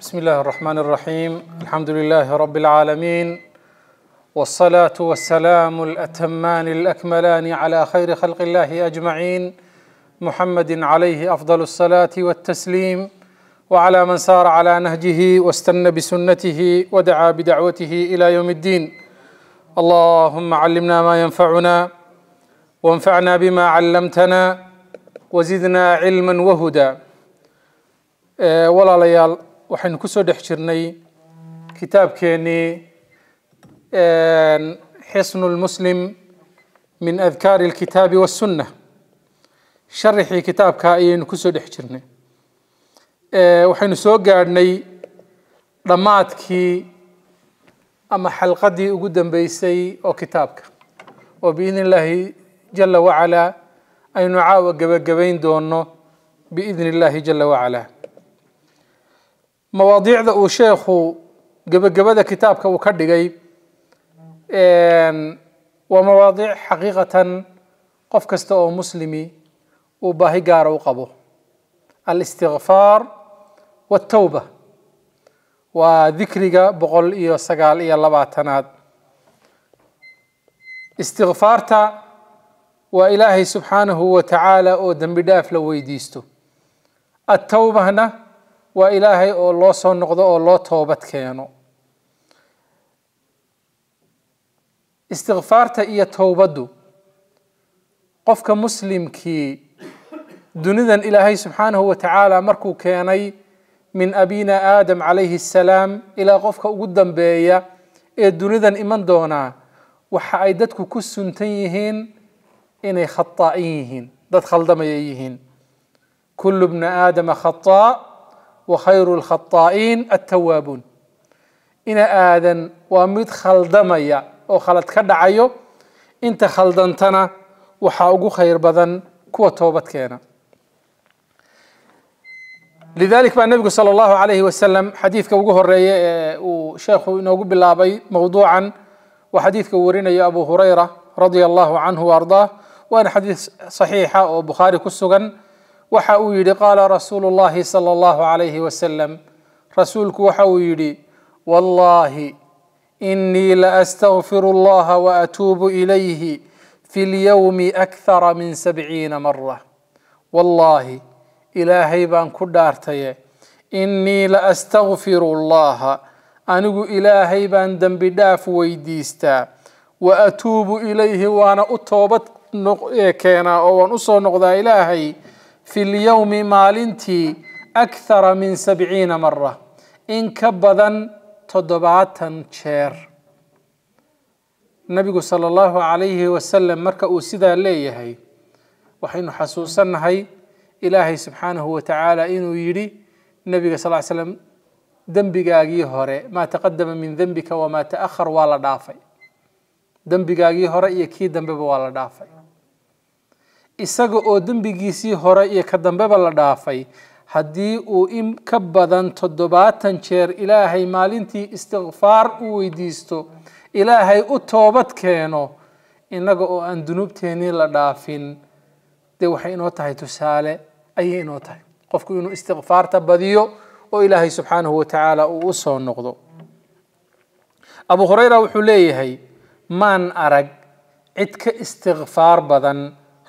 بسم الله الرحمن الرحيم الحمد لله رب العالمين والصلاة والسلام الأتمان الأكملان على خير خلق الله أجمعين محمد عليه أفضل الصلاة والتسليم وعلى من سار على نهجه واستنى بسنته ودعا بدعوته إلى يوم الدين اللهم علمنا ما ينفعنا وانفعنا بما علمتنا وزدنا علما وهدى walaalayaal waxaynu ku soo dhex jirnay kitaabkeenii xisnu lmuslim min adkaari alkitaabi wassunna sharixii kitaabka ayaynu ku soo dhex jirnay waxaynu soo gaadhnay dhammaadkii ama xalqadii ugu dambeysay oo kitaabka oo biidni illaahi jala wacalaa aynu caawa gebagabayn doono biidni illaahi jala wacalaa مواضيع ذا وشيخ قبل قبل ذا كتاب كو كدي ومواضيع حقيقة قف كستو مسلمي وباهي قارو قبو. الاستغفار والتوبة. وذكرك بقول إيو سقال إيا الله باتناد استغفارتا وإلهي سبحانه وتعالى ودنبداف لويديستو التوبة هنا waa ilaahay oo loo soo noqdo oo loo toobad keeno istikfaarta iyo towbaddu qofka muslimkii dunidan ilaahay subxaanahu wa tacaala markuu keenay min abina aadam calayhi assalaam ilaa qofka ugu dambeeya ee dunidan iman doonaa waxa ay dadku ku suntan yihiin inay khataa'in yihiin dad khaldamaya yihiin kullu bna aadama khataa وخير الخطائين التوابون. إن آذن ومد خلدميا. أو خلد كدعيو. إنت خلدنتنا وحاوقو خير بذن كو توبت كينا. لذلك بأن النبي صلى الله عليه وسلم حديث كوجه آه، الرأي وشيخ نوجب بالله موضوعا. وحديث كورينا يا أبو هريرة رضي الله عنه وأرضاه. وأن حديث صحيح وبخاري بخاري كسوغن waxa uu yidhi qaala rasuulu llahi sala allahu calayhi wasalam rasuulku waxa uu yidhi wallahi inii laastagfiru allaha waatuubu ilayhi fi lyowmi akhara min sabciina mara wallahi ilaahay baan ku dhaartaye inii laastagfiru allaha anigu ilaahay baan dembi dhaaf weydiistaa wa atuubu ilayhi waana u toobad keenaa oo waan usoo noqdaa ilaahay في اليوم مالنتي أكثر من سبعين مرة. إن كبدا تدبعتا شير. النبي صلى الله عليه وسلم مركأ أسيدا ليه وحين حسوسا هاي إلهي سبحانه وتعالى إنو يري النبي صلى الله عليه وسلم دنبي قاقي ما تقدم من ذنبك وما تأخر ولا دافي دنبي قاقي هوري يكيد دنبي ولا دافي isaga oo dembigiisii hore iyo ka dambeba la dhaafay haddii uu in ka badan toddobaatan jeer ilaahay maalintii istikfaar u weydiisto ilaahay u toobad keeno innaga oo aan dunuubteennii la dhaafin dee waxay inoo tahay tusaale ayay inoo tahay qofku inuu istikfaarta badiyo oo ilaahay subxaanahu wa tacaala uu u soo noqdo abu hurayra wuxuu leeyahay maan arag cid ka istikfaar badan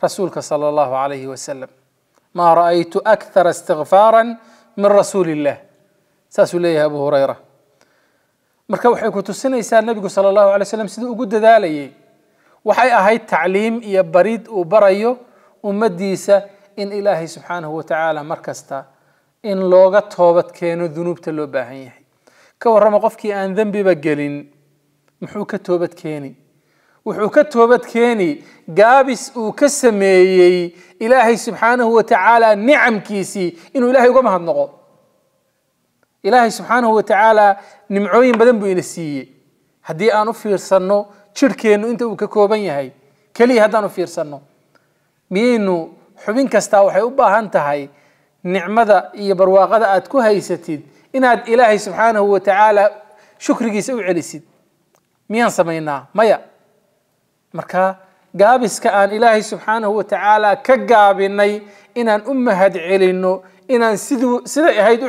رسولك صلى الله عليه وسلم. ما رأيت أكثر استغفارا من رسول الله. ساس أبو هريرة. مركا وحيكو تسنى يسال النبي صلى الله عليه وسلم سيد أقود ذالي وحي أهي التعليم يبريد بريد وبريو ومديسة إن إلهي سبحانه وتعالى مركزتا. إن لوغة توبت كينو ذنوب تلو باهي يحي كورما قفكي آن ذنبي بقلين. محوكة توبت كيني. Uu ka sameeyey ilaahay subxaanahu wa tacaala nicamkiisii inuu ilahay uga mahadnaqo ilaahay subxaanahu wa tacaala nimcooyin badan buu ina siiyey haddii aan u fiirsanno jirhkeennu inta uu ka kooban yahay keliya haddaan u fiirsanno miyaynu xubin kastaa waxay u baahan tahay nicmada iyo barwaaqada aad ku haysatid inaad ilaahay subxaanahu wa tacaala shukrigiisa u celisid miyaan samaynaa maya مركا قابس كأن إلهي سبحانه وتعالى كقابني إن أن أمهد علينو إن أن سدو سدع هيدو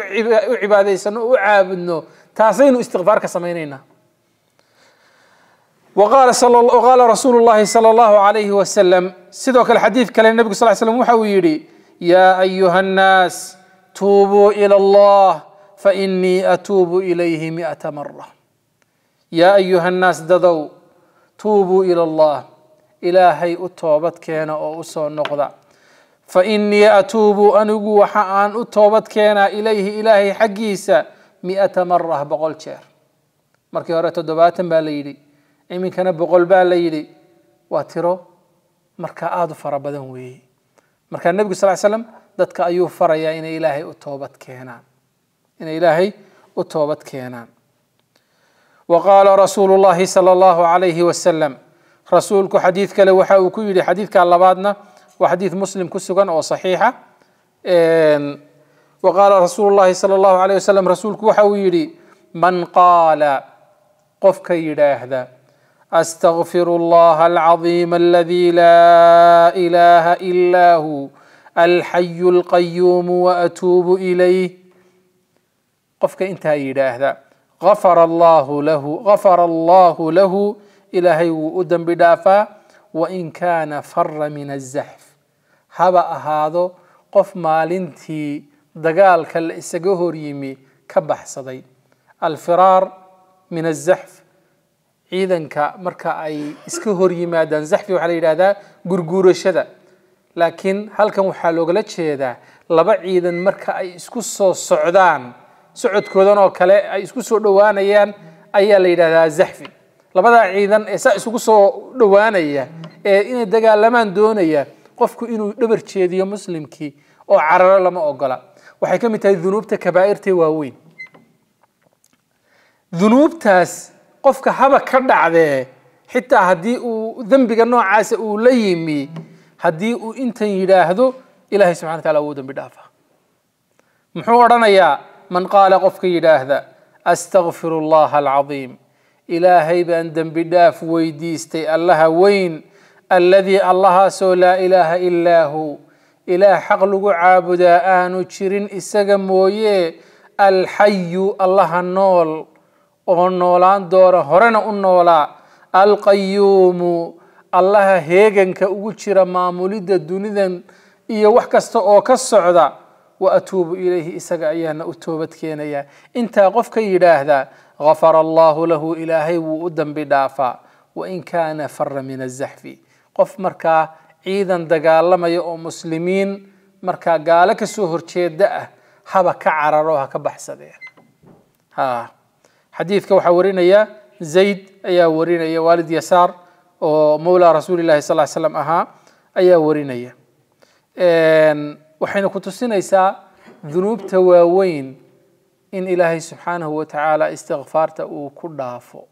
عبادة سنو وعابنو تاسينو استغفار كسمينينا وقال صلى الله وقال رسول الله صلى الله عليه وسلم سدوك الحديث كلا النبي صلى الله عليه وسلم وحويري يا أيها الناس توبوا إلى الله فإني أتوب إليه مئة مرة يا أيها الناس دذو توبوا إلى الله ilaahay u toobad keena oo u soo noqda fainii atuubu anigu waxa aan u toobad keenaa ilayhi ilaahay xaggiisa mi'ata marah boqol jeer markii hore toddobaatan baa la yidhi iminkana boqol baa la yidhi waa tiro marka aada u fara badan weeye marka nebigu sal slam dadka ayuu farayaa inay ilaahay u toobad keenaan inay ilaahay u toobad keenaan وقال رسول الله صلى الله عليه وسلم. رسولك حديثك كلا وحاو كويل حديث كلا بعدنا وحديث مسلم كسوغان أو صحيحة. وقال رسول الله صلى الله عليه وسلم رسولك كوحاويري من قال قفك كيدا هذا أستغفر الله العظيم الذي لا إله إلا هو الحي القيوم وأتوب إليه. قف كيدا هذا غفر الله له غفر الله له. إلى هيو أدم بدافا وإن كان فر من الزحف. هبا هذا قف مالنتي دقال كل إسقهور يمي كبح صدي. الفرار من الزحف. إذا كا مركا أي إسقهور يما دان زحف وعلي هذا قرقور شدا لكن هل كم حالو قلتش هذا لبع إذن مركا أي إسكو صعدان. Socodkoodan oo kale ay isku soo dhowaanayaan ayaa la yidhahdaa zaxfi labadaa ciidan ee saa isugu soo dhowaanaya ee inay dagaalamaan doonaya qofku inuu dhabar jeediyo muslimkii oo cararo lama ogola waxay ka mid tahay dunuubta kabaa'irtee waaweyn dunuubtaas qofka haba ka dhacdee xitaa haddii uu dembiga noocaasa uu la yimi haddii uu intan yidhaahdo ilahay سبحانه وتعالى wuu dembi dhaafaa muxuu odhanayaa من قال qofkii yidhaahda أستغفر الله العظيم. ilaahay baan dambi dhaaf weydiistay allaha weyn? الذي allaha soo لا إله إلا هو. ilaah xaq lagu caabudaa aan jirin isaga mooyee الحي allaha nool oo noolaan doona horena u noolaa. القيوم الله هيغنك اوجيرا ما مولد دونيدن iyo wax kasta وأتوب إليه إسقعيان أتوبت كينيا. إنت قف كي غفر الله له إلهي وأدم بدافا وإن كان فر من الزحف. قف مركا عيدا دقال لما يؤم مسلمين مركا قالك سهر تشيد دأه حبا كعر روها كبحث ها حديث كو يا زيد أيا ورين يا والد يسار ومولى رسول الله صلى الله عليه وسلم أها أيا ورين إن وحين كنت سنيسا ذنوب تواوين إن إلهي سبحانه وتعالى استغفارت أو كدافو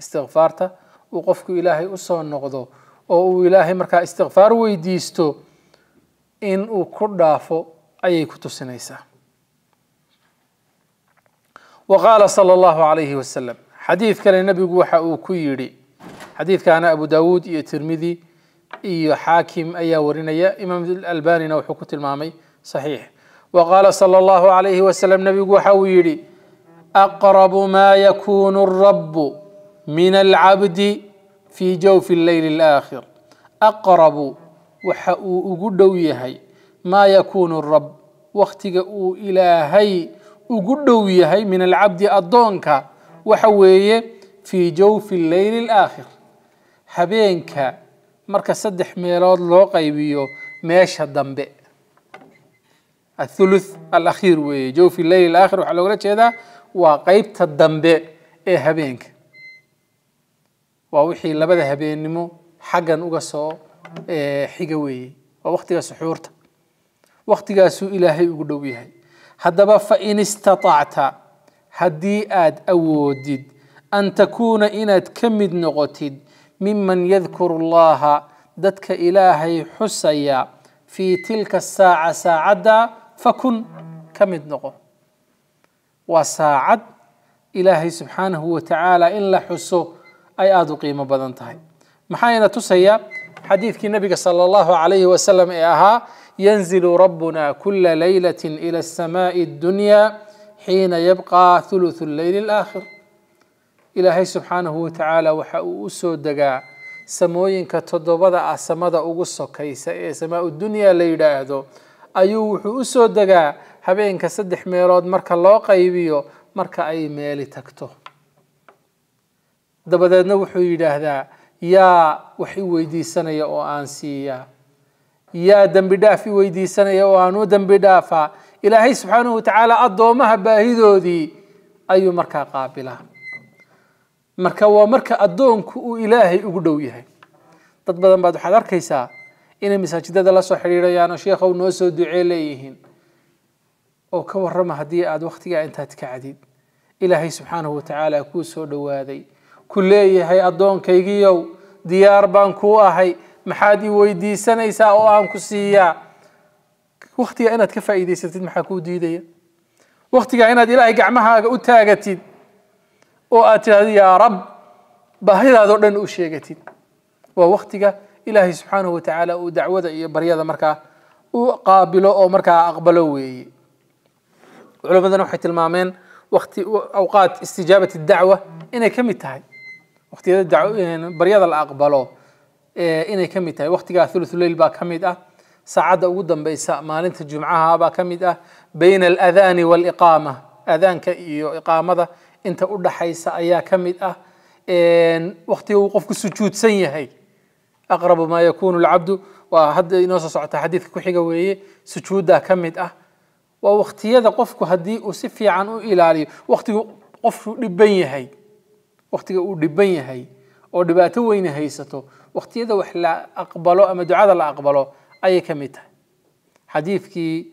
استغفارت أو وقفك إلهي أصو النغضو أو إلهي مركا استغفار ويديستو. إن أو كدافو ayay ka dhigan tahay. وقال صلى الله عليه وسلم xadiiskan nabigu wuxuu ku yidhi xadiiskan أبو داود iyo ترمذي iyo حاكم ayaa warinaya imaam الألباني na wuxuu ku calaameeyay. صحيح. وقال صلى الله عليه وسلم nabigu wuxuu yidhi أقرب ما يكون الرب من العبد في جوف الليل الآخر. أقرب وحقو هي ما يكون الرب. واختق إلهي أقدو هي من العبد أدونك وحويه في جوف الليل الآخر. حبينك meesha dambe athuluth alakhiir weeye jawfi alleyli alaakhir waxaa loogala jeedaa waa qeybta dambe ee habeenka waa wixii labada habeennimo xaggan uga soo xiga weeye waa waktiga suxuurta waktigaasuu ilaahay ugu dhow yahay haddaba fain istaطacta haddii aad awoodid an takuuna inaad ka mid noqotid ممن يذكر الله دتك إلهي حسيا في تلك الساعة ساعدا فكن كم نقو. وساعد إلهي سبحانه وتعالى إلا لحسو أي آدو قيمة بدنتهي. محاينة تسيا حديث النبي صلى الله عليه وسلم إياها ينزل ربنا كل ليلة إلى السماء الدنيا حين يبقى ثلث الليل الآخر. Ilaahay subxaanahu watacaala waxa uu u soo degaa samooyinka toddobada ah samada ugu sokaysa ee samaa dunya la yidhaahdo ayuu wuxuu u soo degaa habeenka saddex meelood marka loo qaybiyo marka ay meeli tagto dabadeedna wuxuu yidhaahdaa yaa wax i weydiisanaya oo aan siiyaa yaa dembi dhaaf i weydiisanaya oo aan u dembi dhaafaa ilaahay subxaanahu watacaala addoomaha baahidoodii ayuu markaa qaabilaa marka waa marka addoonku uu ilaahay ugu dhow yahay dad badan baad waxaad arkaysaa inay masaajidada la soo xidhiidhayaan oo sheekhow noo soo ducee leeyihiin oo ka warrama haddii aad wakhtigaa intaad kacdid ilaahay subxaanahu watacaala kuu soo dhowaaday ku leeyahay addoonkaygiiow diyaar baan kuu ahay maxaad i weydiisanaysaa oo aan ku siiyaa wakhtigaa inaad ka faa'iidaysatid maxaa kuu diidaya wakhtigaa inaad ilaahay gacmahaaga u taagatid oo aad tidhahdo yaa rab baahidaadoo dhan u sheegatid waa wakhtiga ilaahay subxaanahu watacaala uu dacwada iyo baryada markaa u qaabilo oo markaa aqbalo weeye culimadana waxay tilmaameen waqti awqaat istijaabat dacwa inay ka mid tahay waqtiyada baryada la aqbalo inay ka mid tahay waqtigaa thuluthuleyl baa ka mid ah saacadda ugu dambeysa maalinta jumcaha baa ka mid ah bayna aladaani waaliqaama adaanka iyo iqaamada ah waqtiga uu qofku sujuudsan yahay aqrabu maa yakunu lcabdu waa hadda inoo soo socota xadiidka ku xiga weeye sujuuddaa ka mid ah waa waqtiyada qofku haddii uu si fiican u ilaaliyo waqtigu qofku dhiban yahay waqtiga uu dhiban yahay oo dhibaato weyne haysato waqtiyada wax la aqbalo ama ducada la aqbalo ayay ka mid tahay xadiidkii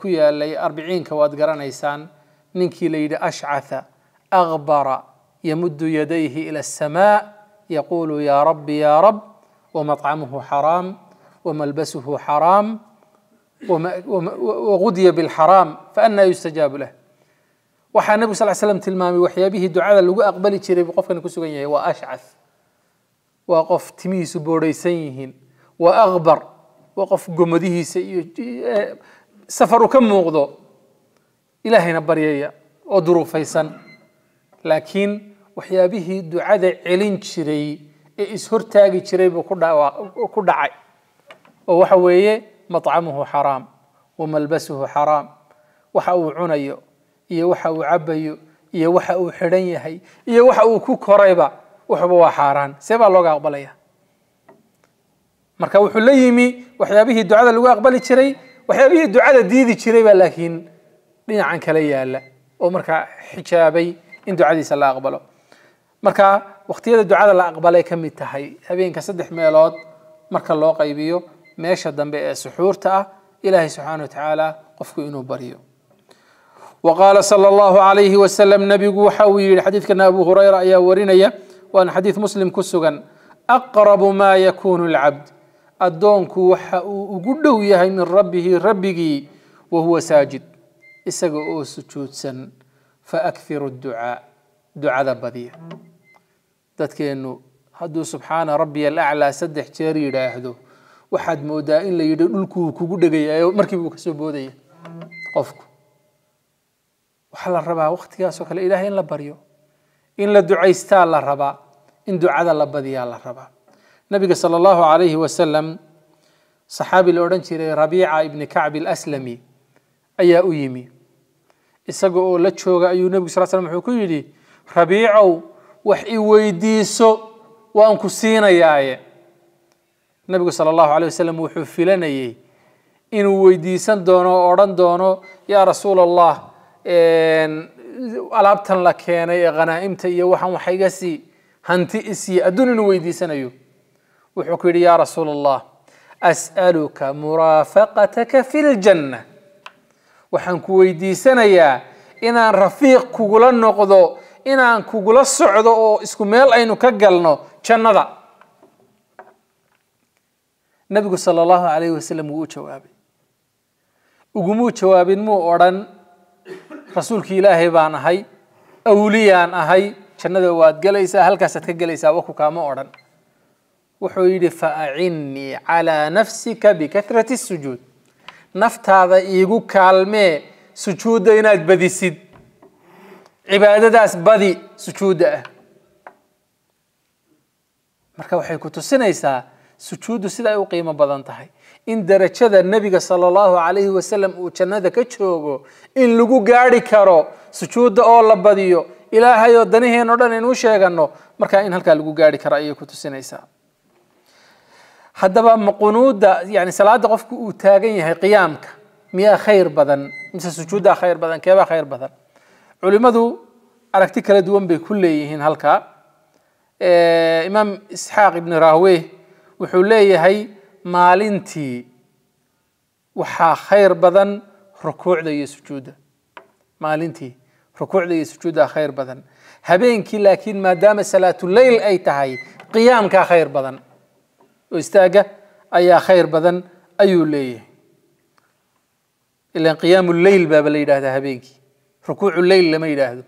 ku yaalay arbiciinka waad garanaysaan ninkii la yidhi ashcatha أغبر يمد يديه إلى السماء يقول يا رب يا رب ومطعمه حرام وملبسه حرام وغدي بالحرام فأنا يستجاب له. وحا النبي صلى الله عليه وسلم تلمامي وحيا به دعاء لو أقبل تشري بقف كان وأشعث. وقف تميس بوريسين وأغبر وقف قمده سفر كم مغضو. إلهي نبريا ودرو فيصل laakiin waxyaabihii ducada celin jiray ee ishortaagi jiray buu ku dhacay oo waxa weeye maطcamuhu xaraam wamalbasuhu xaraam waxa uu cunayo iyo waxa uu cabayo iyo waxa uu xidhan yahay iyo waxa uu ku korayba waxba waa xaaraan see baa looga aqbalaya marka wuxuu la yimi waxyaabihii ducada lagu aqbali jiray waxyaabihii ducada diidi jiray baa laakiin dhinacan kala yaala oo markaa xijaabay إن دعائي سلا أقبله. مركا وقت يدا دعاء الله أقبله كم تهاي هبين كصدق ميلاد مركا الله قيبيه ما يشهد بسحور تاء إلهي سبحانه وتعالى قفكو إنه بريه وقال صلى الله عليه وسلم nabigu wuxuu yidhi. xadiiskan أبو هريرة ayaa warinaya waana xadiis مسلم ku sugan. أقرب ما يكون العبد. adoonku waxa ugu dhow yahay من ربه ربه وهو ساجد. isagoo sujuudsan فأكثر الدعاء ducada badiya dadka inuu yidhaahdo سبحان ربي الأعلى saddex jeer yidhaahdo waxaad mooddaa in dhulku ku gubay oo markiiba uu ka soo booday قفكو. وحل الربا وقت كاسوك الإله إن لبريو إن لدعا يستال الربا إن دعاء البديع الربا نبي صلى الله عليه وسلم صحابي الأورنجي ربيعة ابن كعب الأسلمي أي أويمي isaga oo la jooga ayuu nebigu sal slam wuxuu ku yidhi rabiicow wax i weydiiso waan ku siinayaaye nebigu sala allahu alay wasalam wuxuu filanayey inuu weydiisan doono oo odhan doono yaa rasuul allah alaabtan la keenay ee khanaa'imta iyo waxaan wax iga sii hanti isii adduun inuu weydiisanayo wuxuu ku yidhi yaa rasuul allah as'aluka muraafaqataka fi ljanna waxaan ku weydiisanayaa inaan rafiiq kugula noqdo inaan kugula socdo oo isku meel aynu ka galno jannada nabigu sala allahu calayhi wasalam wuu u jawaabay ugumuu jawaabin muu odhan rasuulkii ilaahay baan ahay awliyaan ahay jannada waad gelaysaa halkaasaad ka gelaysaa waku kaama odhan wuxuu yidhi faacinnii calaa nafsika bikahrati sujuud naftaada iigu kaalmee sujuudda inaad badisid cibaadadaas badi sujuudda ah marka waxay ku tusinaysaa sujuuddu sida ay u qiimo badan tahay in darajada nebiga sala allahu calayhi wasalam uu jannada ka joogo in lagu gaadhi karo sujuudda oo la badiyo ilaahay oo daniheen o dhan inuu sheegano markaa in halkaa lagu gaadhi karo ayay ku tusinaysaa هدبا مقنود يعني صلاة قفك وتاجين هي قيامك. ميا خير بدن مس سجودا خير بدن كيف خير بدن علماء ذو أركتك دوم بكل يهين هلكا. إيه، إمام إسحاق بن راهويه وحولي هي مالنتي وحا خير بدن ركوع ذي سجودا مالنتي ركوع ذي سجودا خير بدن هبين كي لكن ما دام صلاة الليل أي تهي قيامك خير بدن oo istaaga ayaa khayr badan ayuu leeyahay ilan qiyaamu leyl baaba la yidhahdaa habeenkii rukuucu leyl lama yidhaahdo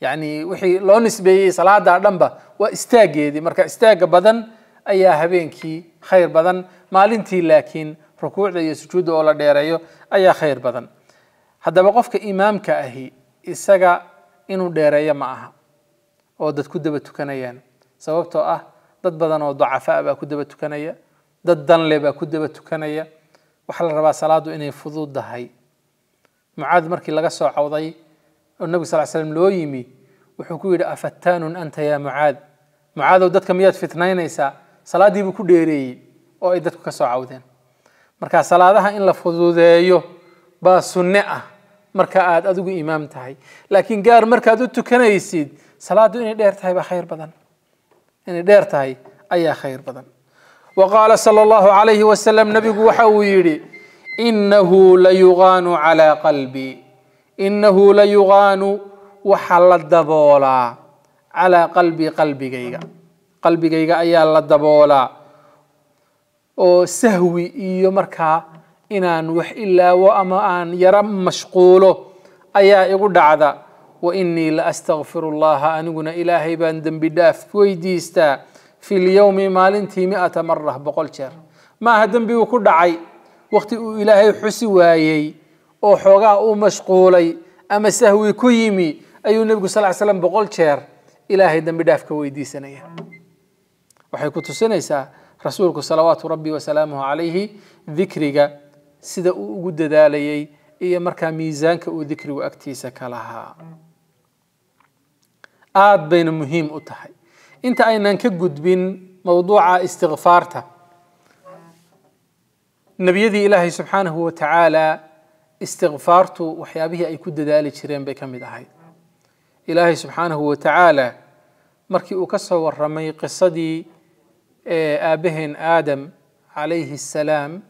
yani wixii loo nisbeeyey salaada dhanba waa istaageedii marka istaaga badan ayaa habeenkii khayr badan maalintii laakiin rukuucda iyo sujuudda oo la dheereeyo ayaa khayr badan haddaba qofka imaamka ahi isaga inuu dheereeyo ma aha oo dad ku daba tukanayaan sababtoo ah dad badan oo dacafaa baa ku daba tukanaya dad danle baa ku daba tukanaya waxaa la rabaa salaadu inay fududahay mucaad markii laga soo cawday oo nebigu sal slam loo yimi wuxuu ku yidhi afattaanun anta yaa mucaad mucaadow dadka miyaad fitnaynaysaa salaaddii ku dheereeyey oo ay dadku ka soo cawdeen marka salaadaha in la fududeeyo baa sunne ah marka aad adigu imaam tahay laakiin gaar markaad u tukanaysid salaaddu inay dheer tahay baa khayr badan inay dheer tahay ayaa khayr badan wa qaala sala allahu calayhi wasalam nabigu waxa uu yidhi inahu layugaanu calaa qalbii inahu layugaanu waxaa la daboolaa calaa qalbii qalbigayga qalbigayga ayaa la daboolaa oo sahwi iyo markaa inaan wax ilaawo ama aan yaro mashquulo ayaa igu dhacda وإني لأستغفر الله. أن أكون إلهي بأن دنبي داف ويديستا في اليوم مالنتي مئة مرة بقول شر. ما هدم دنبي وكل عي وقت إلهي حسي وايي. أو حوغا أو مشقولي أما سهوي كويمي. أي نبي صلى الله عليه وسلم بقول شر. إلهي دنبي داف كويدي سنة وحي كنت سنيسا. رسولك صلوات ربي وسلامه عليه. ذكرك سيدا أو قد داليي. إيه مركا ميزانك أو ذكري وأكتيسك لها. Aada bayna muhiim u tahay inta aynan ka gudbin mowduuca istikfaarta nebiyadii ilaahay subxaanahu wa tacaala istikfaartu waxyaabihii ay ku dadaali jireen bay ka mid ahayd ilaahay subxaanahu wa tacaala markii uu ka soo waramay qisadii aabbaheen aadam calayhi assalaam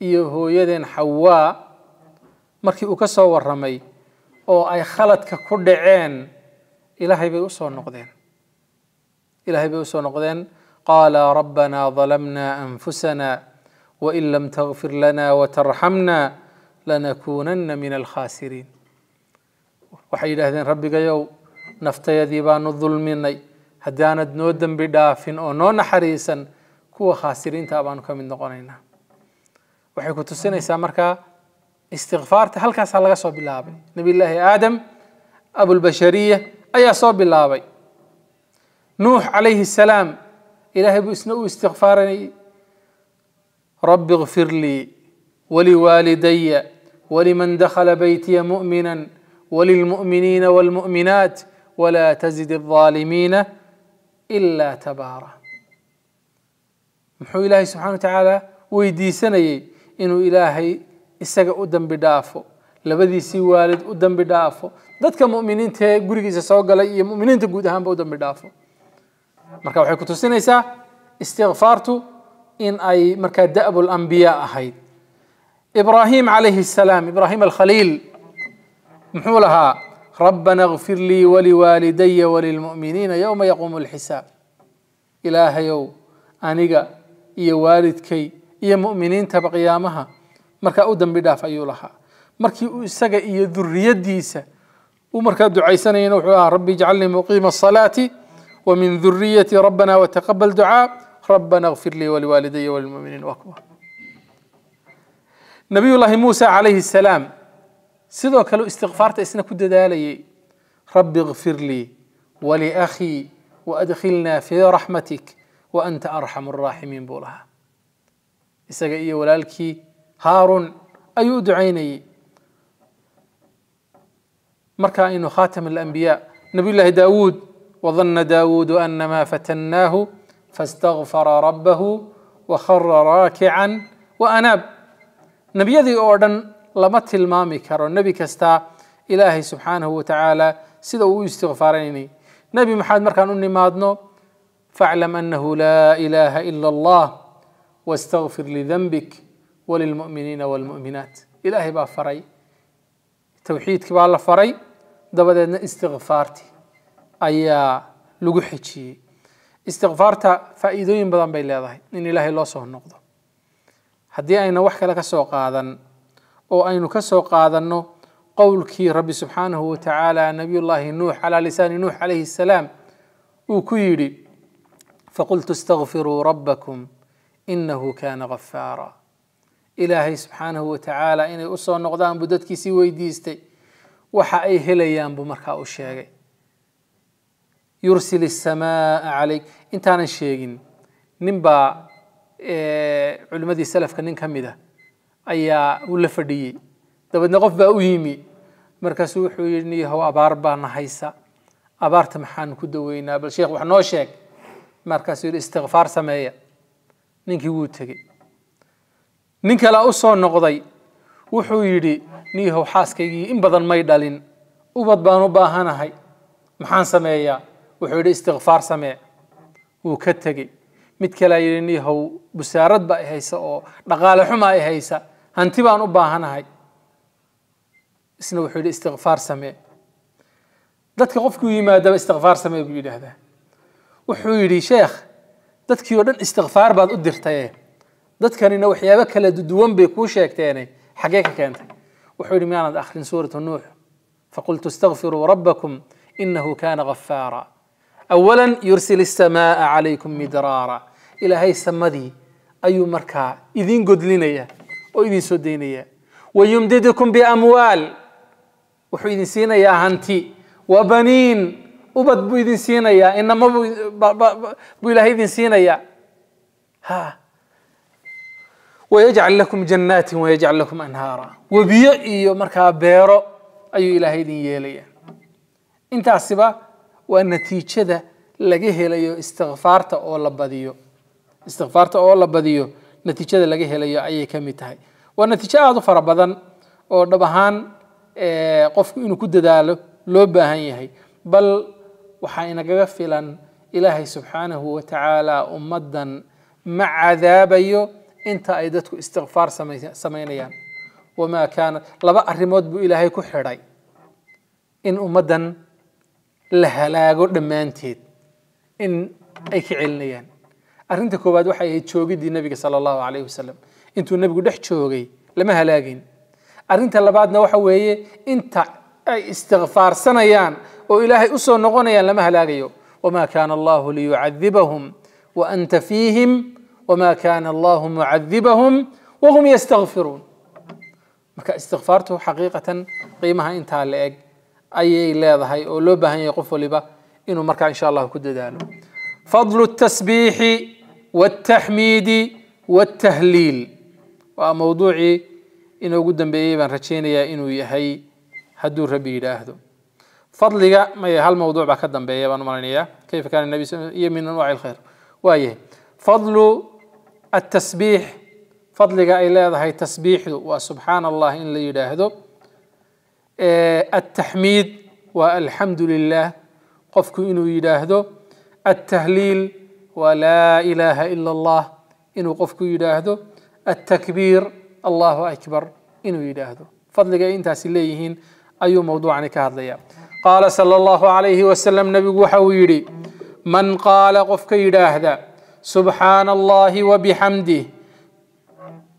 iyo hooyadeen xawaa markii uu ka soo waramay oo ay khaladka ku dhaceen إلهي بأسون نقدين إلهي بأسون نقدين قال ربنا ظلمنا أنفسنا وإن لم تغفر لنا وترحمنا لنكونن من الخاسرين. وحيد أهدين ربي قيو نفتا يذيبان الظلميني هداند نودن بدافن أو نون حريسا كو خاسرين تابانك من دقونينا. وحي كنت السنة سامركا استغفارت هل كاس على نبي الله آدم أبو البشرية ayaa soo bilaabay nuux calayhi salaam ilaahay buu isna u istikfaaranayay rabbi اغfir lii waliwaalidaya waliman dakhala baytiya mu'mina wاlmu'minaat wla tزid الظaalimiina إla tabaara muxuu ilaahay subxana wa tacaala weydiisanayey inuu ilaahay isaga u dembi dhaafo labadiisii waalid u dembi dhaafo dadka mu'miniinta ee gurigiisa soo galay iyo mu'miniinta guud ahaanba u dembi dhaafo marka waxay ku tusinaysaa istikfaartu in ay markaa da'bu lambiyaa ahayd ibraahim calayhi الsalaam ibraahim alkhaliil muxuu lahaa rabbana اغfir lii waliwaalidaya walilmu'miniina yowma yaquumu اlxisaab ilaahayow aniga iyo waalidkay iyo mu'miniintaba qiyaamaha markaa u dembi dhaaf ayuu lahaa مركي سجى يذر يديسة ومركا دعيسنين وحوها ربي اجعلني مقيم الصلاة ومن ذريتي ربنا وتقبل دعاء ربنا اغفر لي ولوالدي وللمؤمنين واكبر نبي الله موسى عليه السلام سيدوك لو استغفرت اسنك الددالي ربي اغفر لي ولأخي وأدخلنا في رحمتك وأنت أرحم الراحمين بولها إسا إيه ولالكي هارون أيود عيني مركا إنه خاتم الأنبياء. نبي الله داود وظن داود أنما فتناه فاستغفر ربه وخر راكعا وأناب. nabiyadii oo dhan lama tilmaami karo nabi kasta ilaahay سبحانه وتعالى siduu istiqfaarsanayay nabi محمد marka aynu u nimaadno فاعلم أنه لا إله إلا الله واستغفر لذنبك وللمؤمنين والمؤمنات. ilaahay baa faray. توحيد كبار الله فري. دبدنا استغفارتي. أي لوجحتي استغفارتا فائدين بدن بيل هذا إن الله الله صه النقض هدي أنا وحكة لك سوق هذا أو أنا كسوق هذا إنه قولك ربي سبحانه وتعالى نبي الله نوح على لسان نوح عليه السلام. وكيري فقلت استغفروا ربكم. إنه كان غفارا. إلهي سبحانه وتعالى إن أصو النقضان بدت كيسي ويديستي waxa ay helayaan buu markaa u sheegay yursil الsamaaa calayk intaanan sheegin nin baa culimmadii salafka nin ka mid a ayaa uu la fadhiyey dabeedna qof baa u yimi markaasuu wuxuu yihi niyahow abaar baa na haysa abaarta maxaan ku daweynaa bal sheekh wax noo sheeg markaasuu yihi istikfaar sameeya ninkii wuu tegey nin kalea u noqday wuxuu yidhi niyahow xaaskaygii in badan may dhalin ubad baan u baahanahay maxaan sameeyaa wuxuu yidhi istikfaar samee wuu ka tegey mid kalea yidhi niyahow busaarad baa i haysa oo dhaqaale xumaa i haysa hanti baan u baahanahay isna wuxuu yidhi istikfaar samee dadka qofkuu yimaadaba istikfaar samee buu yidhaahdaa wuxuu yidhi sheekh dadkii oo dhan istikfaar baad u dirtaye dadkanina waxyaabo kala duwan bay kuu sheegteene حقيقة كانت وحول ميانا أخرين سورة النوح. فقلت استغفروا ربكم إنه كان غفارا. أولا يرسل السماء عليكم مدرارا. إلى هاي السمدي أي مركا إذين قدلينيا وإذين سدينيا. ويمددكم بأموال. وحيدين نسينا يا هنتي وبنين. وبد بويدين سينا يا إنما بو بو يا ها webiyo iyo markaa beero ayuu ilaahay idin yeelaya intaasiba waa natiijada laga helayo istikfaarta oo la badiyo istikfaarta oo la badiyo natiijada laga helayo ayay ka mid tahay waa natiijo aada u fara badan oo dhab ahaan qofku inuu ku dadaalo loo baahan yahay bal waxaa inagaga filan ilaahay subxaanahu inta ay dadku istikfaar samaynayaan wamaa kaana laba arrimood buu ilaahay ku xidhay in ummaddan la halaago dhammaanteed in ay ka celinayaan arrinta koowaad waxay ahayd joogiddii nebiga sala allahu calayhi wasalam intuu nebigu dhex joogay lama halaagin arrinta labaadna waxa weeye inta ay istikfaarsanayaan oo ilaahay u soo noqonayaan lama halaagayo wamaa kaana allahu liyucadibahum wa anta fiihim وما كان الله معذبهم وهم يستغفرون. استغفارته حقيقة قيمها انتهى لأيك أي لا هاي أولوبة هاي يقفوا لبا إنه مركع إن شاء الله كد داله. فضل التسبيح والتحميد والتهليل. وموضوعي إنه قد بإيبا رجينا يا إنه يهي هدو ربي إلهه فضل الموضوع هل موضوع بكدن بإيبا كيف كان النبي صلى الله عليه وسلم؟ من أنواع الخير. وايه فضل الtasbiix fadliga ay leedahay tasbiixdu waa subxaana allah in la yidhaahdo التحميد والحمد لله. قفك إنه يداهدو. التهليل ولا إله إلا الله إنه قفك يداهدو. التكبير الله أكبر إنه يداهدو. فضلك إنت سليهين أي موضوع كهذا قال صلى الله عليه وسلم نبي وحويري من قال قفك يداهدا سبحان الله وبحمده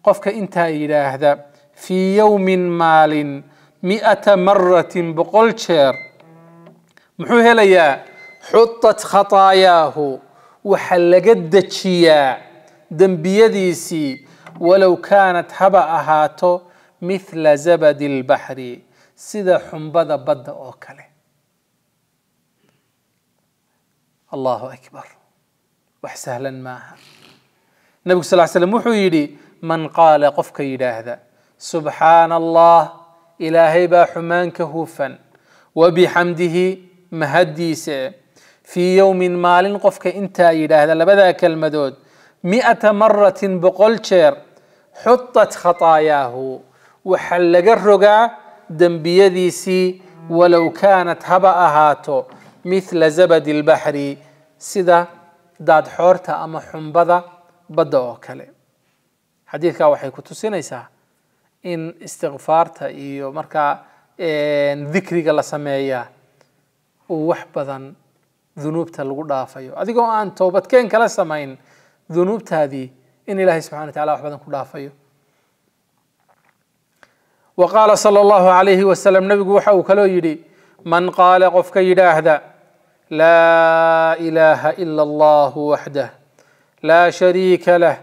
قفك انت إلى هذا في يوم مال مئة مرة بقول شير محوها ليا حطت خطاياه وحلقت دشيا دم بيديسي ولو كانت هبا هاتو مثل زبد البحر سيدا حنبدا بدا اوكله الله اكبر wax sahlan maaha nebigu sal slam wuxuu yidhi man qaala qofka yidhaahda subxaana allah ilaahay baa xumaan ka hufan wabixamdihi mahaddiise fii yowmin maalin qofka intaa yidhaahda labadaa kelmadood mi'ata maratin boqol jeer xutat khataayaahu waxa laga rogaa dembiyadiisii ولو كانت haba ahaato مثل زبد البحر sida daad xoorta ama xunbada badda oo kale xadiiska waxay ku tusinaysaa in istiqfaarta iyo marka in dikriga la sameeyo wax badan dunuubta lagaga dhaafayo adigoo aan toobad keen kale samayn dunuubtaadii in الله سبحانه وتعالى wax badan kaa dhaafayo وقال صلى الله عليه وسلم نبي قوحا وكلو يدي من قال قفك يداه ذا لا إله إلا الله وحده لا شريك له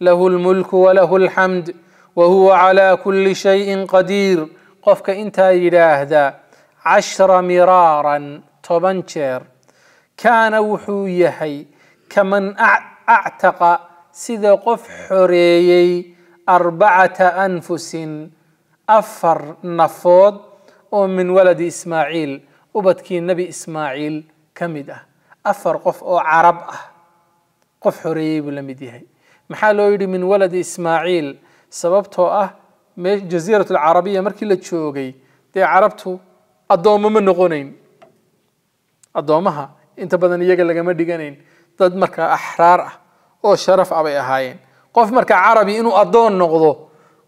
له الملك وله الحمد وهو على كل شيء قدير. قفك إنت إله ذا عشر مرارا تبنشر كان وحويهي كمن أعتق سيد قف حريي أربعة أنفس أفر نفوض ومن ولد إسماعيل وبتكي النبي إسماعيل. Ka mid ah afar qof oo carab ah qof xoreeyey buu la mid yahay maxaa loo yidhi min waladi ismaaciil sababtoo ah jaziirat alcarabiya markii la joogay dee carabtu addoommo ma noqonayn addoommaha inta badan iyaga lagama dhiganayn dad markaa axraar ah oo sharaf ah bay ahaayeen qof markaa carabi inuu addoon noqdo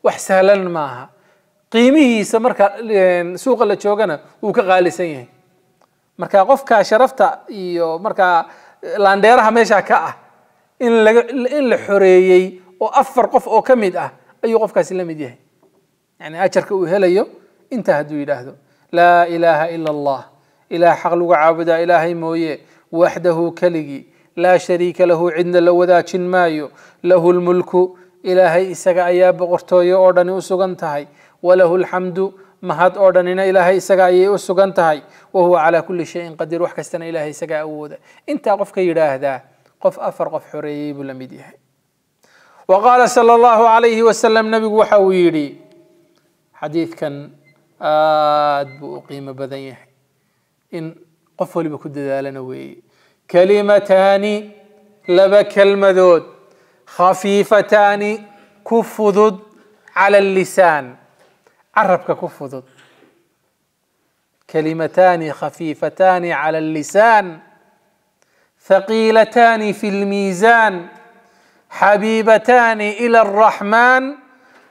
wax sahlan maaha qiimihiisa marka suuqa la joogana wuu ka qaalisan yahay marka qofka sharafta iyo markaa laandheeraha meesha ka ah in laga in la xoreeyey oo afar qof oo ka mid ah ayuu qofkaasi la mid yahay yani ajarka uu helayo intaa hadduu yidhaahdo laa ilaaha ila allah ilaah xaq lagu caabudaa ilaahay mooye waxdahu keligii laa shariika lahu cidna la wadaajin maayo lahu lmulku ilaahay isaga ayaa boqortooyo oo dhani u sugan tahay walahu alxamdu مهات أوردنين إلهي سقا إيه يو سقنتهاي وهو على كل شيء قدير. وحكستنا إلهي سقا أوده. أنت قف كي ده. قف أفر قف حريب مديح وقال صلى الله عليه وسلم نبي وحويري. حديث كان آد بقيمة بذيح إن قف قفل بكد ذالنا وي. كلمتان لبك المذود خفيفتان ضد على اللسان. عربك كفوت كلمتان خفيفتان على اللسان ثقيلتان في الميزان حبيبتان إلى الرحمن.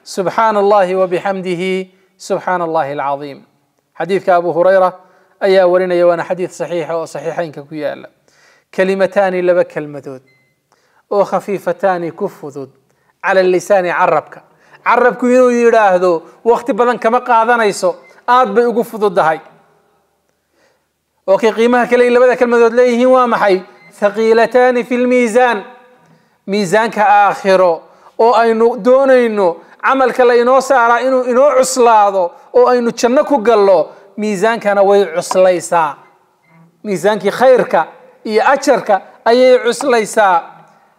سبحان الله وبحمده سبحان الله العظيم. حديث أبو هريرة أي ورنا يوانا حديث صحيح وصحيحين ككيالا كلمتان لبك المذود وخفيفتان كفوت على اللسان عربك. عربك ينو يلاهدو وقت بدن كما قاعدة نيسو آد بيقوف ضد هاي وكي قيمة كلي اللي بدأ كلمة ذات ليه هو محي. ثقيلتان في الميزان. miisaanka aakhiro oo aynu doonayno. camalkeenii la saaro inuu inoo cuslaado oo aynu jannada ku galno. miisaankana way cuslaysaa. miisaanka khayrka. iyo ajarka ayay cuslaysaa.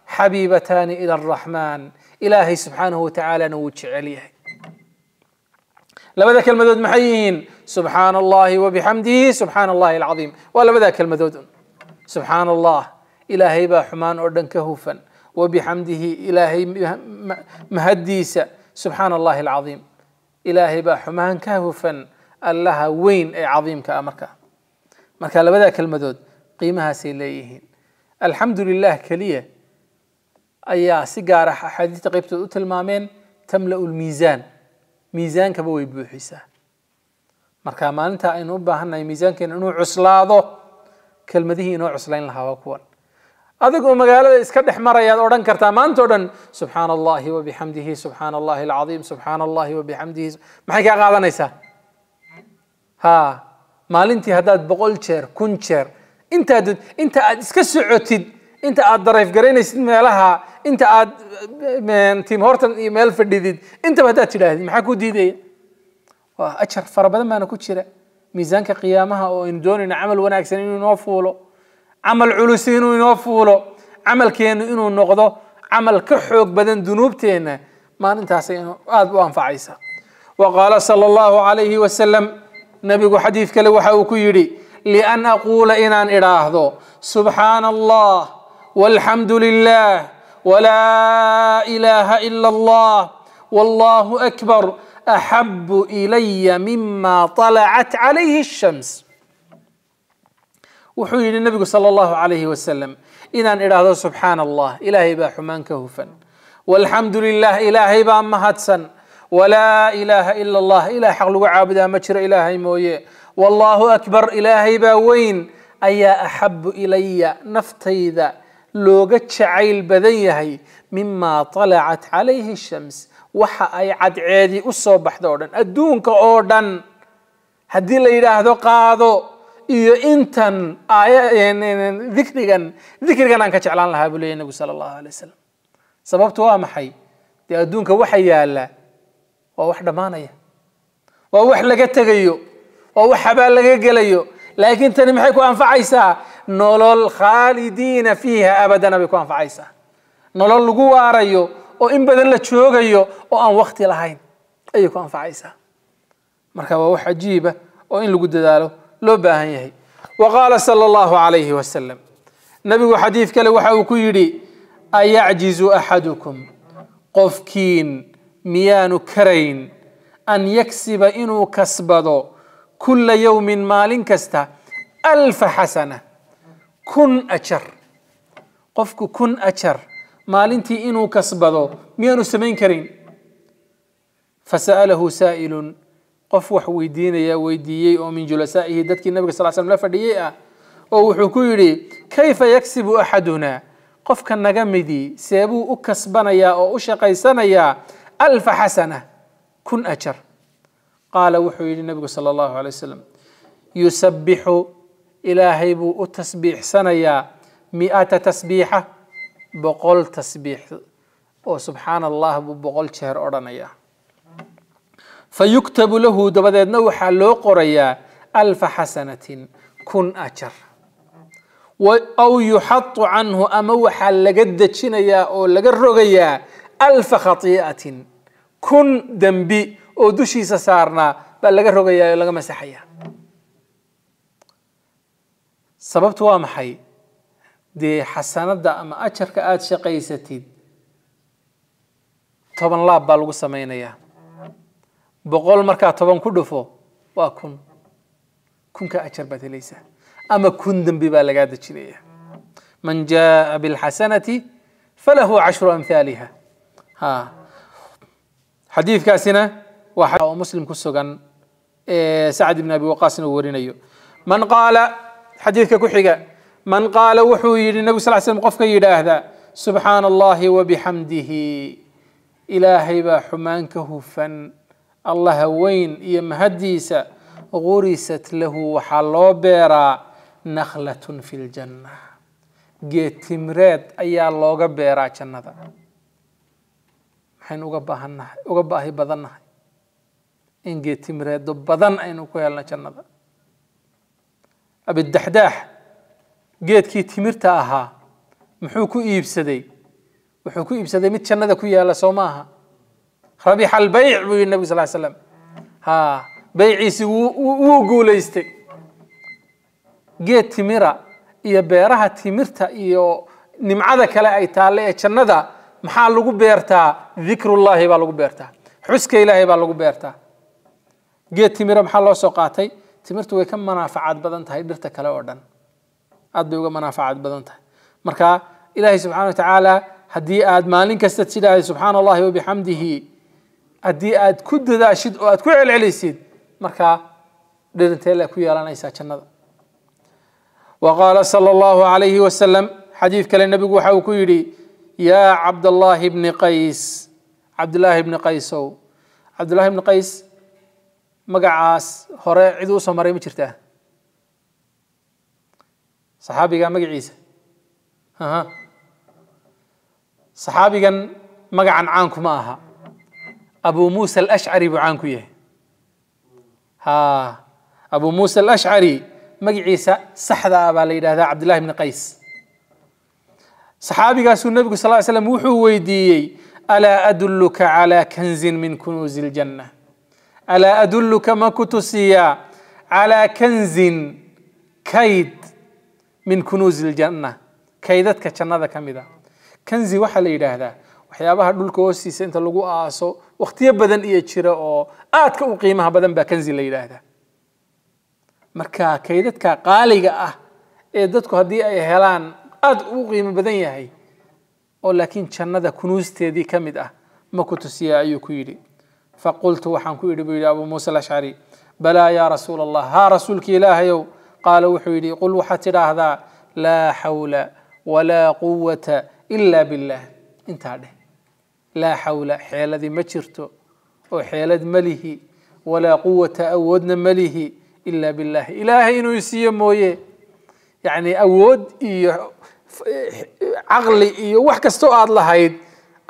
حبيبتان إلى الرحمن. إلهي سبحانه وتعالى نوج عليه. لماذا كلمة محيين سبحان الله وبحمده سبحان الله العظيم. waa labada kalmo سبحان الله ilaahay baa xumaan oo dhan ka hufan وبحمده ilaahay mahaddiisa سبحان الله العظيم. ilaahay baa xumaan ka hufan allaha weyn ee cadiimka ah marka. marka labada kalmo qiimahaas ayay leeyihiin. الحمد لله keliya. ayaa si gaar ah xadiis goobta aad ka tilmaameen تملأ الميزان. miisaanka bay buuxisaa مركا ما أنت أي نوبة هن ميزان كان نوع عسلاضو. كلمة ذي نوع عسلين لها وكوان. أذق ومقال إسكد حمر يا أورن كرتا ما سبحان الله وبحمده سبحان الله العظيم سبحان الله وبحمده. ما حكى غاضا نيسا؟ ها. ما لنتي هداد بقول شير كون شير. انت انت اسكسعتي انت ادريف قرينا سيدنا لها انت عاد من تيم هورتن إيميل في انت ما دات تلاهد ما حكوا ديدي اشر فربما ما أنا كنت شرع ميزانك قيامها أو ان دون ان عمل وأنا اكسن انو نوفولو عمل علوسين ونوفولو عمل كينو انو نقضو عمل كحوك بدن دنوبتين ما انت سينو آد وانفع عيسى وقال صلى الله عليه وسلم نبي حديث كلو حوكو يري لأن أقول ان ان إراهضو. سبحان الله والحمد لله ولا إله إلا الله والله أكبر أحب إلي مما طلعت عليه الشمس. وحي النبي صلى الله عليه وسلم. إن أن إله سبحان الله. إلهي بحمان كهفا والحمد لله إلهي بامهاتسا ولا إله إلا الله. إلى حقل وعابدا مشر إلهي موي والله أكبر إلهي باوين أي أحب إلي نفتي ذا looga jacayl badan yahay mima طalacat calayhi shams waxa ay cadceedii u soo baxda oo dhan adduunka oo dhan haddii la yidhaahdo qaado iyo intan dikrigan dikrigan aan ka jeclaan lahaa buu leeyahy nabigu sala allahu alay wasalam sababtu waa maxay dee adduunka waxa yaala waa wax dhammaanaya waa wax laga tegayo waa wax habaal laga gelayo laakiin tani maxay ku anfacaysaa نولول خالدين فيها أبدا بكون في عيسى نولول لقوة عريو وإن بدل لتشوغ يو وأن وقت لهين أي يكون في عيسى مركبة وحجيبة وإن لقود دالو لبا هي وقال صلى الله عليه وسلم نبي حديث كلا وحاو كويري أيعجز أحدكم قفكين ميان كرين أن يكسب إنو كسبضو كل يوم مال كسته ألف حسنة kun ajar qofku kun ajar maalintii inuu kasbado miyaanu samayn karin fasa'alahu saa'ilun qof wax weydiinaya weydiiyey oo min julasaa'ihi dadkii nabiga sal slm la fadhiyey ah oo wuxuu ku yidhi kayfa yaksibu axaduna qofka naga midii seebuu u kasbanayaa oo u shaqaysanayaa alfa xasana kun ajar qaala wuxuu yidhi nabigu sala allahu alay wasalam yusabbixu إلهي بو سنة يا مئة تسبيحة بقول تسبيح. أو سبحان الله بو بقول شهر أرانيا فيكتب له دبدا نوحا لو قريا ألف حسنة كن أجر. أو يحط عنه أموحا لقد شنيا أو لقرغيا ألف خطيئة كن دمبي أو دشي سسارنا بل لقرغيا لقمسحيا sababtu waa maxay dee xasanada ama ajarka aada shaqaysatid toban laab baa lagu samaynayaa boqol markaa toban ku dhufo waa kun kunka ajar baad helaysaa ama kun dembi baa lagaa dejinaya man jaءa bاlxasanati falahu cashru amhaaliha ha xadiidkaasina waa oo muslim ku sugan sacd ibn abi waqaasna uu warinayo man qaala man qaala wuxuu yidhi nabig sal slm qofka yidhaahda subxaana allahi wabixamdihi ilaahay baa xumaan ka hufan allaha weyn iyo mahaddiisa gurisat lahu waxaa loo beeraa nakhlatun fi ljanna geed timreed ayaa looga beeraa jannada maxaynu uga baahannahay uga baahi badannahay in geed timreedo badan aynu ku helno jannada abidaxdaax geedkii timirta ahaa muxuu ku iibsaday wuxuu ku iibsaday mid jannada ku yaala soo maaha rabixa albayc buu yihi nabig sal slam ha beyciisi wuu guulaystay geed timira iyo beeraha timirta iyo nimcada kale ay taalle ee jannada maxaa lagu beertaa dikrullahi baa lagu beertaa xuska ilaahay baa lagu beertaa geed timira maxaa loo soo qaatay timirtu way ka manaafacaad badan tahay dhirta kale oo dhan aad bay uga manaafacaad badan tahay marka ilaahay subxana wa tacaala haddii aad maalin kasta tidhaahday subxaana allahi wabixamdihi haddii aad ku dadaashid oo aad ku celcelisid markaa dhirintee ku yeelanaysaa jannada qaala sala allahu alayhi wasalam xadiid kale nebigu waxa uu ku yidhi yaa cabdallaahi bni qays cabdillaahi bni qaysow cabdullahi bni qays magacaas hore cid uu soo maray ma jirtaa saxaabiga magaciisa saxaabigan magacan caanku ma aha abu muusa alashcari buu caan ku yahay ha abu muusa alashcari magaciisa saxda ah baa la yidhahdaa cabdillahi bni qays saxaabigaasuu nebigu sal ly slam wuxuu weydiiyey alaa adulluka calaa kanzin min kunuuzi iljanna min kunuuzi iljanna kaydadka jannada ka mid a kanzi waxaa la yidhaahdaa waxyaabaha dhulka hoostiisa inta lagu aaso wakhtiyo badan iyo jira oo aadka u qiimaha badan baa kanzi la yidhaahdaa marka kaydadka qaaliga ah ee dadku haddii ay helaan aada u qiimo badan yahay oo laakiin jannada kunuusteedii ka mid ah ma ku tusiya ayuu ku yidhi فقلت وحنكو يدبو يا أبو موسى الأشعري بلا يا رسول الله ها رسولك إله يو؟ قال وحيدي قل وحتى هذا لا حول ولا قوة إلا بالله. انت عليه لا حول حيال ذي مجرته وحيال مليه ولا قوة أودنا مليه إلا بالله. إلهي إنه يسيه مويه. يعني أود عقلي إيه وحكستو أدلا هيد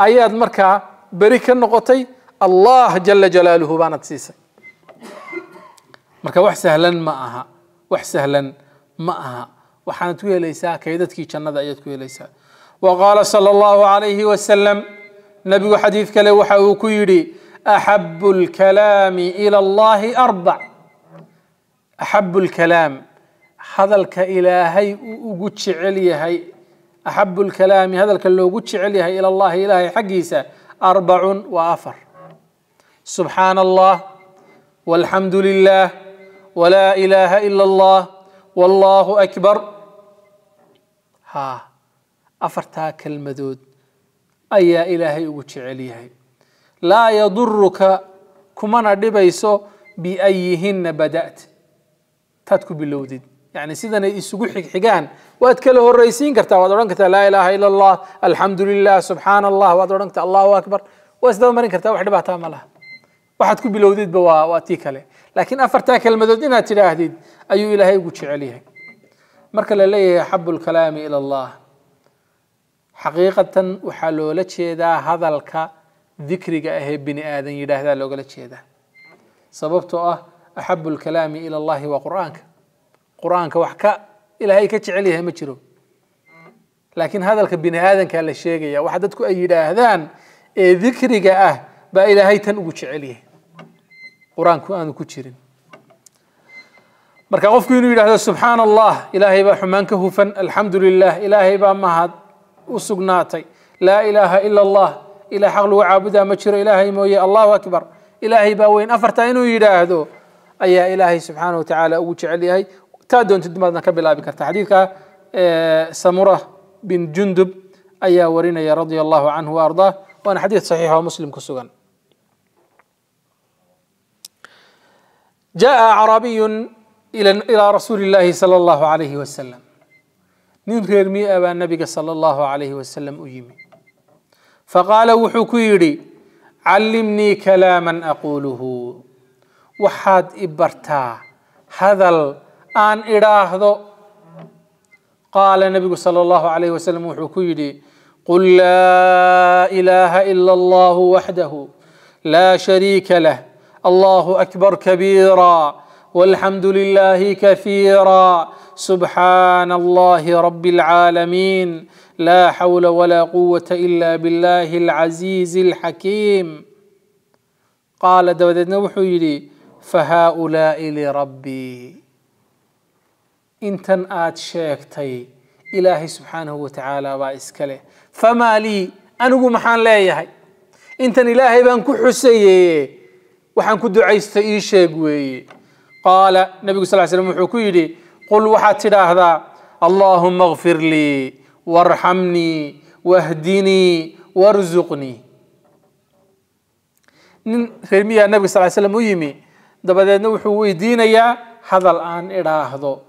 أياد مركا بريك النقطي الله جل جلاله بانت سيسا مركا وح سهلا ما أها. وح سهلا ما أها. وحانا تويا ليسا. كيدت كي جنة دعيت ليسا. وقال صلى الله عليه وسلم نبي حديثك لوحة وحاو كيري أحب الكلام إلى الله أربع. أحب الكلام. هذا إلى هاي وقتش علي هاي أحب الكلام هذا الكلام وقتش علي هاي إلى الله إلهي هاي حقيسة. أربع وأفر. سبحان الله والحمد لله ولا إله إلا الله والله أكبر. ها أفرتا كلمة دود أي إلهي وتعليها لا يضرك كمان دبيسو بأيهن بدأت. تاتكو باللودد يعني سيدنا يسوقو حقان. واتكله الرئيسين كرتا وأدرانك لا إله إلا الله الحمد لله سبحان الله وأدرانك الله أكبر. وأسدو مرين كرتا وحد بعتها ملها waxaad ku bilowdidba waa waa tii kale laakiin afartaa kelmadood inaad tidhaahdid ayuu ilaahay ugu jecel yahay marka la leeyahay axabu lkalaami ila allah xaqiiqatan waxaa loola jeedaa hadalka dikriga ahee bini aadan yidhaahdaa loogala jeedaa sababtoo ah axabu lkalaami ila allahi waa qur'aanka qur'aanka wax ka ilaahay ka jecel yahay ma jiro laakiin hadalka bini aadankaa la sheegaya waxa dadku ay yidhaahdaan ee dikriga ah baa ilaahay tan ugu jecel yahay qur-aanku aanu ku jirin marka qofku inuu yidhahdo subxaana allah ilaahay baa xumaan ka hufan alxamdu lilah ilaahay baa mahad u sugnaatay laa ilaaha ila allah ilah xaq lagu caabudaa ma jiro ilaahay mooye allahu akbar ilaahay baa weyn afartaa inuu yidhaahdo ayaa ilaahay subxaana wa tacaala ugu jecel yahay taa doontid maadna ka bilaabi karta xadiidka samura bin jundub ayaa warinaya radia allahu canhu wa ardaah waana xadiid saxiix oo muslim ku sugan جاء عربي إلى إلى رسول الله صلى الله عليه وسلم. من غير مئة أبا النبي صلى الله عليه وسلم أجيمي فقال وحكيري علمني كلاما أقوله. وحاد إبرتا هذا الآن إراه قال النبي صلى الله عليه وسلم وحكيري قل لا إله إلا الله وحده لا شريك له. الله أكبر كبيرا والحمد لله كثيرا. سبحان الله رب العالمين. لا حول ولا قوة إلا بالله العزيز الحكيم. قال داود نوح يلي فهؤلاء لربي. ان تنات شيكتي إلهي سبحانه وتعالى واسكله فما لي انو محان لا يهي. انت إلهي بأنك كحسيه ii sheeg weeye qaala nebigu sal slam wuxuu ku yidhi qul waxaad tidhaahdaa allaahuma kfir lii warxamnii wahdinii warzuqnii nin reer miyaa nebiga sal slam u yimi dabadeedna wuxuu weydiinayaa hadal aan idhaahdo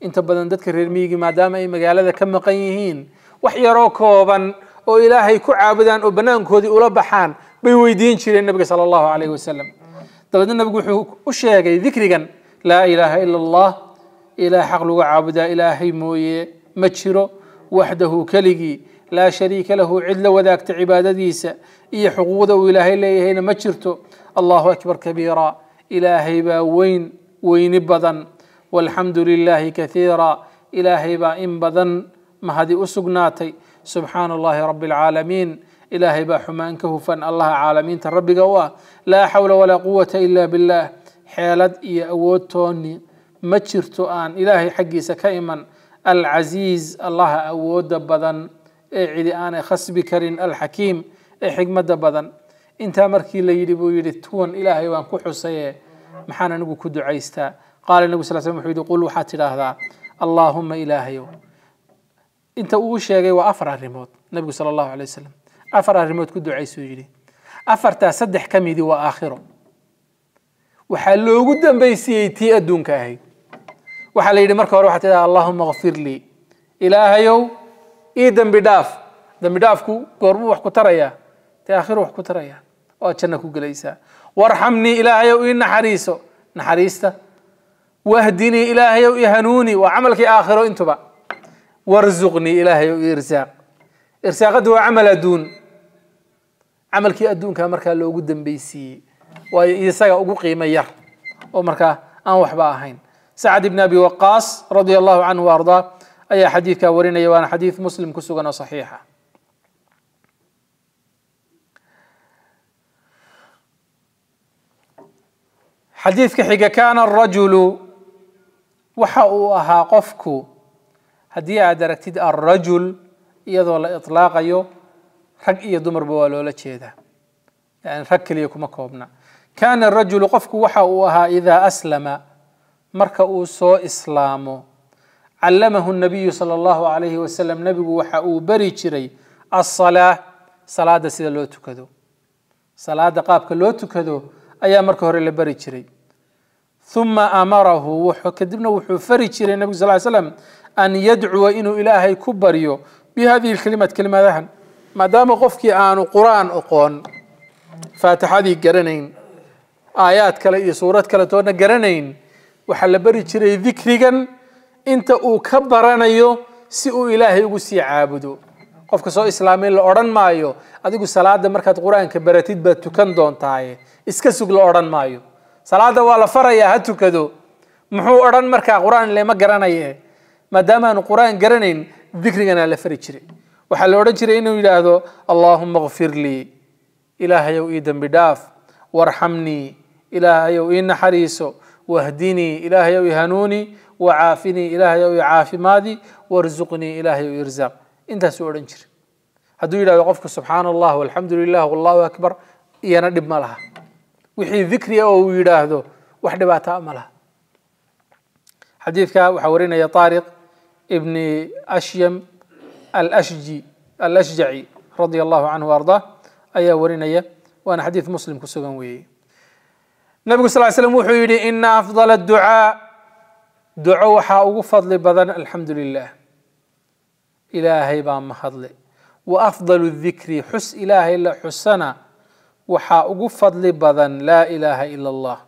inta badan dadka reer miyigii maadaama ay magaalada ka maqan yihiin wax yaroo kooban oo ilaahay ku caabudaan oo banaankoodii ula baxaan بيويدين شيرين النبي صلى الله عليه وسلم. دبدن النبي وحوك وشيغي ذكرغان لا إله إلا الله إلى حق لو عابدا الهي مويه ما وحده كلغي لا شريك له عدل وذاكت عبادتيس إي حقوده حقوقه الهي هي ما الله أكبر كبيرا. الهي با وين وين بدن والحمد لله كثيرا. ilaahay baa in badan mahaddu u sugnaatay. سبحان الله رب العالمين. ilaahay baa xumaan ka hufan allaha caalamiinta rabbigood ah لا حول ولا قوة إلا بالله. xeelad iyo awoodi ma aha. ilaahay xaggiisa ka imaado العزيز allaha awood badan. ee cidi aan. khasbi karin الحكيم. xikmad badan. inta markii la laabo ilaahay waan ku xusay محانا نقو كدو عيستا. قال النبي صلى الله عليه وسلم قولوا حتى هذا. اللهم إلهي. إنت أوشي غي وافرا ريموت. النبي صلى الله عليه وسلم. أفر أرموت كدو عيسو يجري أفر تاسدح كميدي وآخر وحلو قد بيسي تي أدون كاهي. وحلو يدي مركة روحة اللهم غفر لي. إلهيو إي دم بداف دم بدافكو قرب وحكو تريا. تأخر وحكو تريا. وأتشنكو قليسا. وارحمني إلهي وإن حريسو نحريستا. واهدني إلهي وإهنوني وعملك آخر إنتبا وارزقني إلهي وإرزاق irsaaqaddu waa camal adduun camalkii adduunka markaa loogu dambeysiiyey waayo isaga ugu qiimo yar oo markaa aan waxba ahayn sacad ibn abi waqaas radia allahu canhu ardaa ayaa xadiidkaa warinaya waana xadiid muslim ku sugan oo saxiixa xadiidka xiga kaana arajulu waxa uu ahaa qofku haddii aad aragtid alrajul iyadoo la iطlaaqayo rag iyo dumarba waa loola jeedaa yani rag keliya kuma koobna kaana arajulu qofku waxa uu ahaa idaa aslama marka uu soo islaamo callamahu nabiyu sala allahu alayhi wasalam nebigu waxa uu beri jiray asalaa salaada sida loo tukado salaada qaabka loo tukado ayaa marka hore la beri jiray uma amarahu kadibna wuxuu fari jiray nebigu sal slam an yadcuwa inuu ilaahay ku baryo بهذه الكلمة كلمة ذهن. ما دام قفك آن قرآن أقون فاتح هذه قرنين. آيات كلا سورة كلا تونا قرنين. وحل بري تشري ذكري إنت أو كبرانا يو سيو إلهي يو سي عابدو. قفك سو إسلامي لأوران ما يو أدو سلاة دا مركات قرآن كبرتيد با تكن دون تاي. إسكسوك لأوران ما يو سلاة دا والا فرايا هاتو كدو. محو أوران مركا قرآن لما قرانا يه ما قرآن قرنين ذكرنا على فريشري وحلوه جري إنه يلاهو اللهم غفر لي. إلى هيو ايدن بداف وارحمني. إلى هيو ان حريسو واهدني إلى هيو يهنوني. وعافني. إلى هيو يعافي مادي. وارزقني. إلى هيو يرزق انت سوره جري هدو يلاهو قفك سبحان الله والحمد لله والله أكبر. يانا مالها. وحي ذكري أو وحدة وحدباتا مالها. حديثك وحورين يا طارق. ابن أشيم الأشجي الأشجعي رضي الله عنه وأرضاه. أيا ورنيا وأنا حديث مسلم كسوغن وي. نبي صلى الله عليه وسلم وحي وحيدي إن أفضل الدعاء دعاء وحاء فضل بدن الحمد لله. إلهي بام مهضلي وأفضل الذكر حس إله إلا حسنا. وحاء فضل بدن لا إله إلا الله.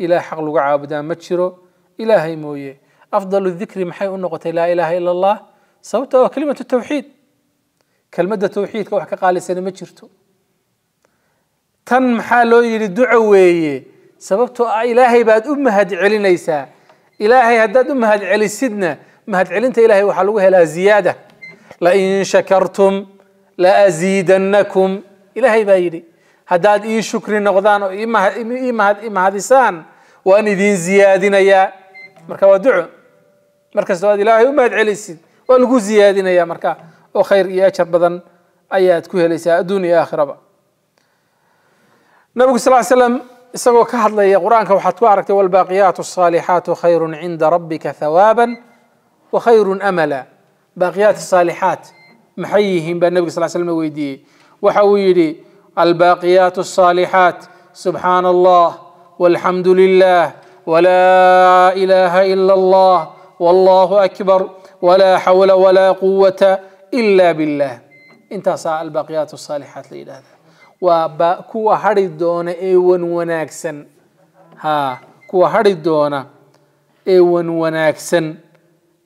إله حقل لقعة بدان متشرو إلهي موية. أفضل الذكر محي أن لا إله إلا الله صوت أو كلمة التوحيد. كلمة التوحيد كوحك قال سنة ما جرتو. تن محالو يلي دعوي. سببتو آه إلهي بعد أمها علينيسا إلهي هداد أمها علي سيدنا. ما هد علنت إلهي وحلوها لا زيادة. لئن شكرتم لأزيدنكم. إلهي بايري هداد إن شكري نغضان إما هد إما هد إما هد إسان. وأني دين زيادين يا. مركب ودعو. مركز دواد إلهي وما يدعي والجوزي هذه يا مركا. وخير يا شربذا آيات كوها ليس الدنيا آخرة نبي صلى الله عليه وسلم سوى كحد لي قرآن وحتوارك والباقيات الصالحات خير عند ربك ثوابا وخير أملا. باقيات الصالحات محييهم بأن النبي صلى الله عليه وسلم ويدي وحويلي الباقيات الصالحات سبحان الله والحمد لله ولا إله إلا الله والله أكبر ولا حول ولا قوة إلا بالله. انت ساء الباقيات الصالحات لإلى هذا وكو هردون ايون وناكسن. ها كو هردون ايون وناكسن.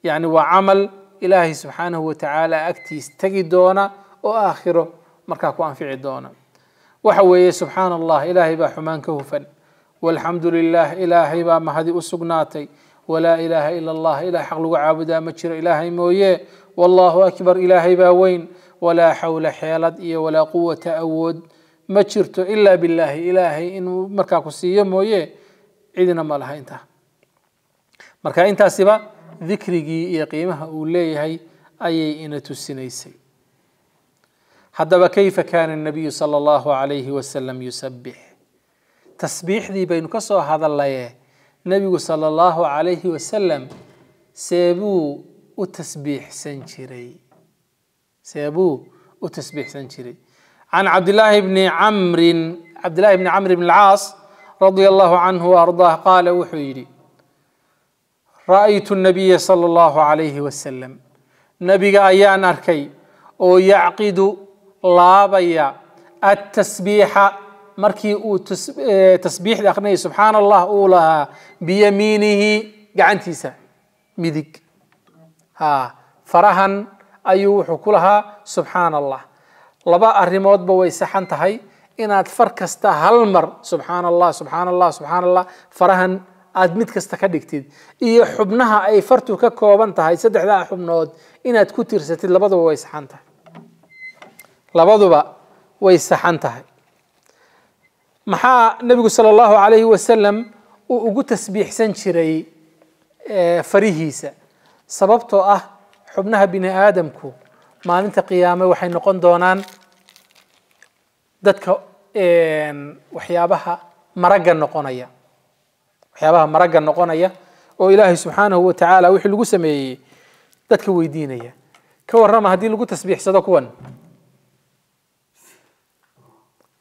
يعني وعمل إلهي سبحانه وتعالى أكتيس تجدون وآخره مركاكو أنفعي دون وحوي سبحان الله إلهي با حمانك والحمد لله إلهي با مهدي أسقناتي. ولا إله إلا الله. إلا حق عابدا مجر إلهي موية. والله أكبر إلهي باوين. ولا حول حيالة إيه ولا قوة أود مجرت إلا بالله. إلهي إن مركاكسي موية. عيدنا ما لها إنتهى مركا إنتهى سبا ذكري إيه قيمها أولي هي أي إن تسنيسي. حدب كيف كان النبي صلى الله عليه وسلم يسبح؟ تسبيح ذي بينك هذا الله نبي صلى الله عليه وسلم سيبو وتسبيح سنشري. سيبو وتسبيح سنشري. عن عبد الله بن عمرو عبد الله بن عمرو بن العاص رضي الله عنه وأرضاه قال وحيري رأيت النبي صلى الله عليه وسلم. نبي ايان اركي ويعقد لابيا التسبيح مركي تسبيح داخلني سبحان الله أولى بيمينه قعنتيسا ميدك ها فرهن أيو حكولها سبحان الله لبا الرموت بوي سحن تهي إن أتفركست هالمر سبحان الله سبحان الله سبحان الله فرهن أدمت كستكديكتيد إي حبنها أي فرتو ككوبان تهي سدح ذا حبنود إن أتكتر ستيد لبضو وي سحن تهي لبضو با وي سحن تهي maxaa nebigu sala allahu alayhi wasalam uu ugu tasbiixsan jiray farihiisa sababtoo ah xubnaha bini aadamku maalinta qiyaame waxay noqon doonaan dadka waxyaabaha maragga noqonaya waxyaabaha maragga noqonaya oo ilaahay subxaanahu wa tacaala wixii lagu sameeyey dadka weydiinaya ka warrama haddii lagu tasbiixsado kuwan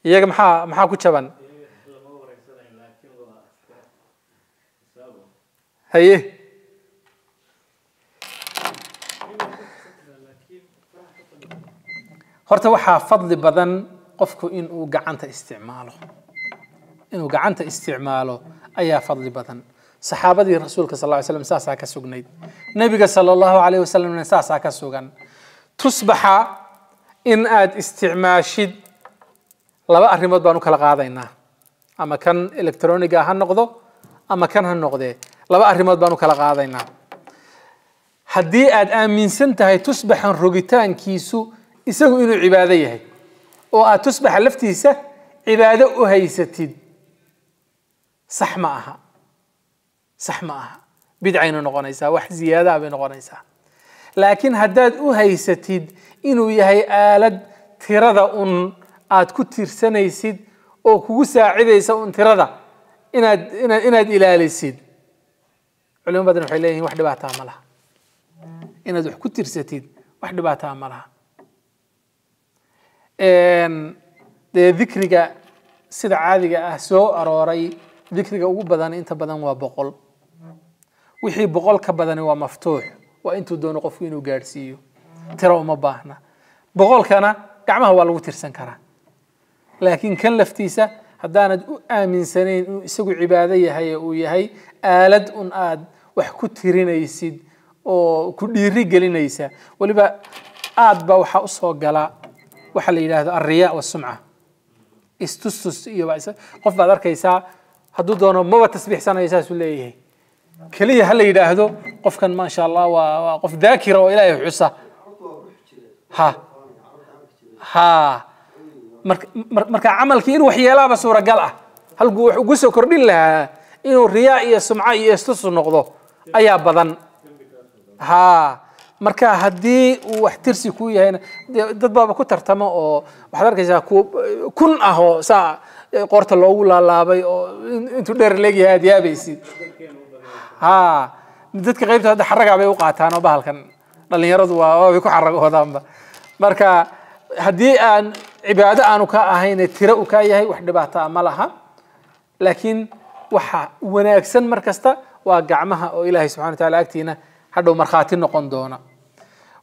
يا محا محا كتبان هي هرت وحا فضل بدن قفكو إن وقعنت استعماله. إن وقعنت استعماله أي فضل بدن صحابة رسولك صلى الله عليه وسلم ساسا كسوغنيد نبيك صلى الله عليه وسلم ساسا كسوغن. تصبح إن آد استعماشد laba arrimood baan u kala qaadaynaa ama kan electroniga ha noqdo ama kan ha noqdee laba arrimood baan u kala qaadaynaa haddii aad aaminsan tahay tusbaxan rogitaankiisu isagu inuu cibaado yahay oo aad tusbaxa laftiisa cibaado u haysatid sax ma aha sax ma aha bidcaynu noqonaysaa wax ziyaadaa bay noqonaysaa laakiin haddaad u haysatid inuu yahay aalad tirada un aad ku tiirsanaysid oo kugu saacidaysa un tirada inaad inaad inaad ilaalisid culimo badan waxay leeyihin wax dhibaataa ma laha inaad wax ku tirsatid wax dhibaataa ma laha dee dikriga sida caadiga ah soo arooray dikriga ugu badan inta badan waa boqol wixii boqol ka badani waa maftuux waa intuu doono qofku inuu gaadhsiiyo tiro uma baahna boqolkana gacmaha waa lagu tirsan karaa لكن كان لفتيسة هدانا آمن سنين سقو عبادة يهي ويهي آلد أن آد وحكو تيرين أيسيد أو كل رجلين أيسا ولبا آد با وحا أصوى قلا وحل إله الرياء والسمعة. استستس إيو بايسا قف با دار كيسا هدو دونو مو تسبيح سانا يسا سليه كلية هل إله دو قف كان ما شاء الله وقف ذاكرة وإله حسا ها. ها. Suuragal ah halkuu wax ugu soo kordhin lahaa inuu riyaa iyo sumco iyo istusu noqdo ayaa badan ha marka haddii uu wax tirsi ku yahayna dad baaba ku tartamo oo waxaad arkaysaa kun ah oo saa qoorta loogu laalaabay oo intuu dheer leegyahay aad yaabaysid ha dadka qaybta hadda xaragaa bay u qaataan oo bahalkan dhalinyaradu waa waabay ku xaragoodaanba marka haddii aan عبادة أنا كا أهين ترى وكا يهي وحدة بعتا ملها. لكن وحا ونأكسن مركزتا وقعمها إلهي سبحانه وتعالى أكتينا حدو مرخاتي نقندونا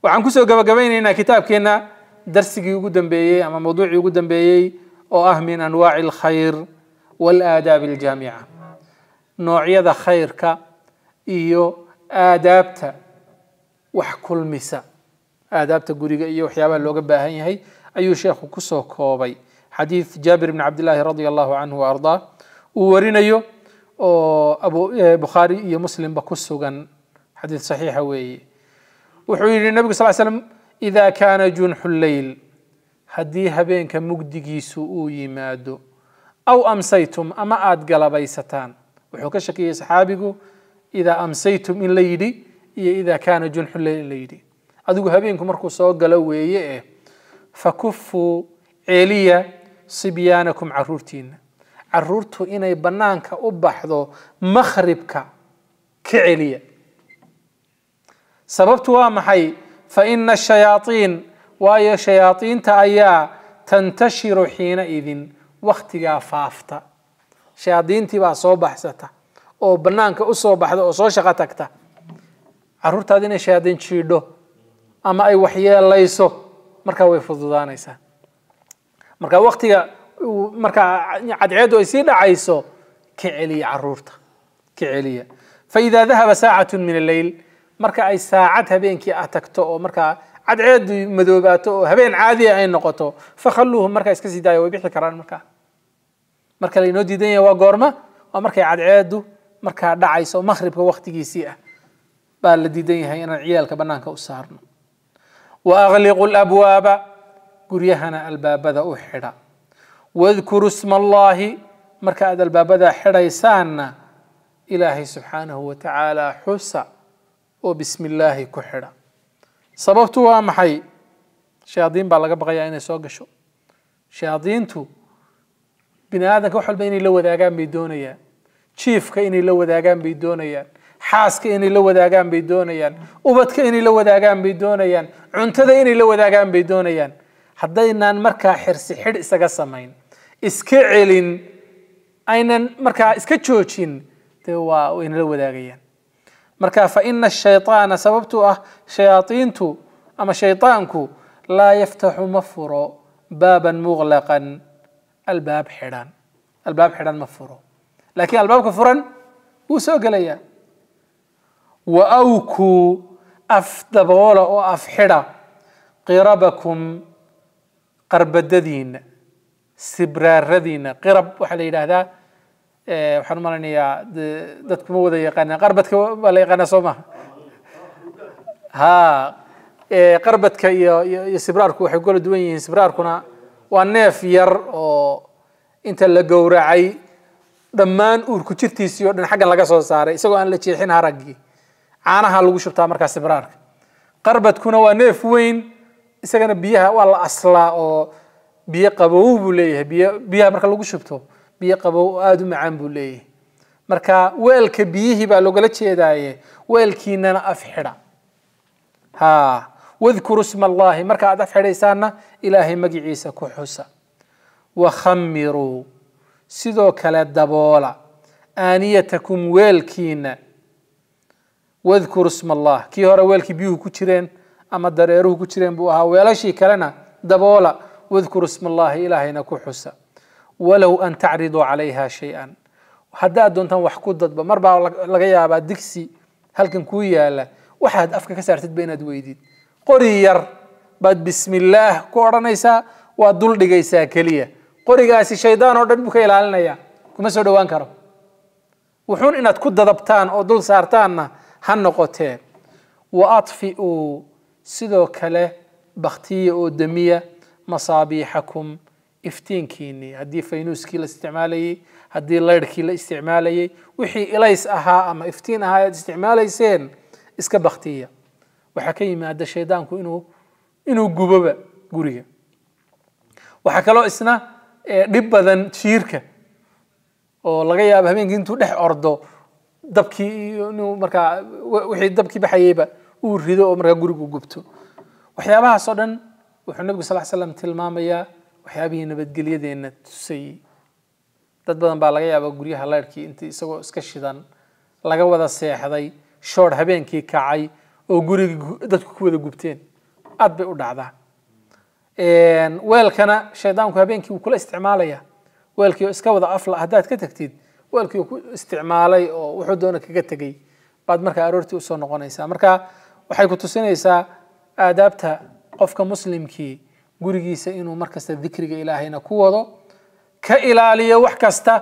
وعن كسو قبا قبين هنا كتاب كينا درس يوجد بيه أما موضوع يوجد بيه أو أهمين أنواع الخير والآداب الجامعة. نوعية ذا خير كا إيو آدابتا وحكل مسا. آدابتا قريقا إيو حيابا لوغا باهين هي, هي أي شيخ كسو كوبي حديث جابر بن عبد الله رضي الله عنه وأرضاه. وورين أيو أبو إيه، بخاري يا مسلم بكسو كان حديث صحيح وي وحوي النبي صلى الله عليه وسلم إذا كان جنح الليل هديها بينك مقدقي سوء مادو. أو أمسيتم أما آد قلبي ستان. وحوك شكي صحابك إذا أمسيتم من ليلي إذا كان جنح الليل ليلي أدوها بينكم مركو سوء قلوي إيه. Fakufuu ceeliya sibyaanakum caruurtiina caruurtu inay bannaanka u baxdo makhribka ka celiya sababtu waa maxay faina ashayaaiin waayo shayaaiinta ayaa tantashiru xiina idin wakhtigaa faafta shayaadiintii baa soo baxsata oo bannaanka u soo baxda oo soo shaqo tagta caruurtaada inay shayaadiin jiidho ama ay waxyeelayso markaa way fududaanaysaa marka waktiga markaa cadceeddu ay sii dhacayso ka celiya caruurta ka celiya faida dahaba saacatu min alleyl marka ay saacad habeenkii ah tagto oo markaa cadceedu madoobaato oo habeen caadiya ay noqoto fakhalluuhum markaa iska sii daaya way bixi karaan markaa marka laynoo diidan yahay waa goorma waa markay cadceedu markaa dhacayso makhribka waktigiisii ah baa la diidan yahay inaan ciyaalka bannaanka u saarno وأغلق الأبواب. قريهنا الباب ذا واذكر اسم الله. مركا الباب ذا حريسان إله سبحانه وتعالى حسا وبسم الله كحرا صببت وامحي. شياطين بالغا بغيا إني سوغشو شياطين تو. بنادم كوحل بيني لو ذا كان بيدونيا. تشيف كاني لو ذا كان بيدونيا. حاس كيني لو داقان بيدوني يان. أبتك إني لو داقان بيدوني يان. عنتدا إني لو داقان بيدوني يان. حدا إنان مركا حرسي حد إساقا سمين. إسكعيلين أينان مركا إسكتشوشين دوا وإن لو داقيان مركا فإن الشيطان سببتو أه شياطينتو. أما شيطانكو لا يفتح مفرو بابا مغلقا. الباب حيران. الباب حيران مفرو. لكن الباب كفران وسوق ليه af xidha qirabakum qarbadadiina sibraaradiina qirab waxaa la yidhaahdaa waxaan umalanayaa dadku ma wada yaqaanaan qarbadka waa la yaqaanaa soo maha ha qarbadka iyo iyo sibraarku waxay kula duwan yihiin sibraarkuna waa neef yar oo inta la gowracay dhammaan uurku jirtiisii oo dhan xaggan laga soo saaray isagoo aan la jeexin haraggii caanaha lagu shubtaa markaa sibraarka qarbadkuna waa neef weyn isagana biyaha waa la aslaa oo biyo qabow buu leeyahay biyo biyaha marka lagu shubto biyo qabow aada u macaan buu leeyahay marka weelka biyihii baa loogala jeedaaye weelkiinana af xidha ha wadkuru sma allahi marka aad af xidhaysaanna ilaahay magiciisa ku xusa wakhamiruu sidoo kale daboola aaniyatakum weelkiina ku jireen ama dareeruhu ku jireen buu ahaa weelashii kalena daboola wadkuru sma allahi ilaahayna ku xusa walow an tacriduu calayha shay-an haddaad doontaan wax ku dadba mar baa laga yaabaa digsi halkan kuu yaala waxaad afka ka saartidba inaad weydid qori yar baad bismillaah ku odhanaysaa waad dul dhigaysaa keliya qorigaasi shaydaan oo dhan buu ka ilaalinaya kuma soo dhowaan karo wuxuun inaad ku dadabtaan oo dul saartaanna ha noqotee wa adfi'uu sidoo kale baktiya oo demiya masaabiixakum iftiinkiinii haddii faynuuskii la isticmaalayey haddii laydhkii la isticmaalayey wixii ilays ahaa ama iftiin ahaa aad isticmaalayseen iska baktiya waxaa ka yimaada shaydaanku inuu inuu guboba guriga waxaa kaloo isna dhib badan jiirka oo laga yaabo habeenkii intuu dhex ordo dabkii inuu markaa wixii dabkii baxayeyba uu rido oo markaa gurigu gubto waxyaabahaas oo dhan wuxuu nabigu sal slam tilmaamayaa waxyaabihii nabadgelyadeenna tusayey dad badan baa laga yaaba guryaha leyrhkii intii isagoo iska shidan laga wada seexday shoor habeenkii kacay oo gurigii dadku ku wada gubteen aad bay u dhacdaa weelkana shaydaanku habeenkii wuu kula isticmaalaya weelkii oo iska wada afla haddaad ka tagtid markaa aroortii usoo noqonaysaa marka waxay ku tusinaysaa aadaabta qofka muslimkii gurigiisa inuu markasta dikriga ilaahayna ku wado ka ilaaliyo wax kasta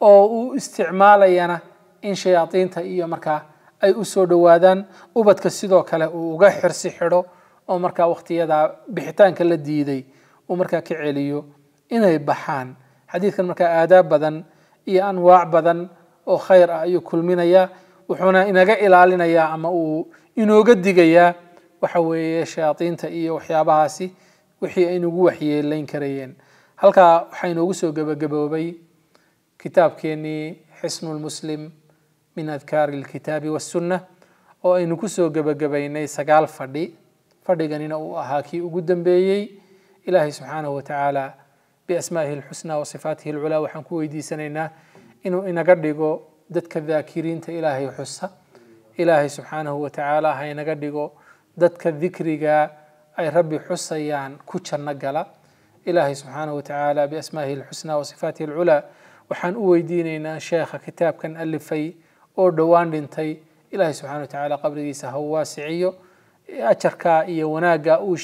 oo uu isticmaalayana in shayaadiinta iyo markaa ay u soo dhowaadaan ubadka sidoo kale uu uga xirsi xidho oo markaa wakhtiyada bixitaanka la diiday uu markaa ka celiyo inay baxaan xadiidkan markaa aadaab badan iyo anwaac badan oo khayr ah ayuu kulminayaa wuxuuna inaga ilaalinayaa ama uu inooga digayaa waxa weeye shayaadiinta iyo waxyaabahaasi wixii ay nagu waxyeelayn karayeen halkaa waxaa inoogu soo gebagaboobay kitaabkeenii xisnu lmuslim min adkaari alkitaabi wassunna oo aynu kusoo gebagabaynay sagaal fadhi fadhiganina uu ahaa kii ugu dambeeyey ilaahay subxaanahu wa sifaatihi بأسمائه الحسنى وصفاته العلا وحنكو يدي سنينا إنو إنا قرديقو دتك الذاكرين تا إلهي حسى إلهي سبحانه وتعالى هاي نقرديقو دتك الذكرقا أي ربي حسى يعن كتشر نقلا. إلهي سبحانه وتعالى بأسمائه الحسنى وصفاته العلى. وحنكو يدينينا شيخ كتاب كان ألفي أو دوان لنتي إلهي سبحانه وتعالى قبل ذي سهو واسعيو. أتركا إيا وناقا أو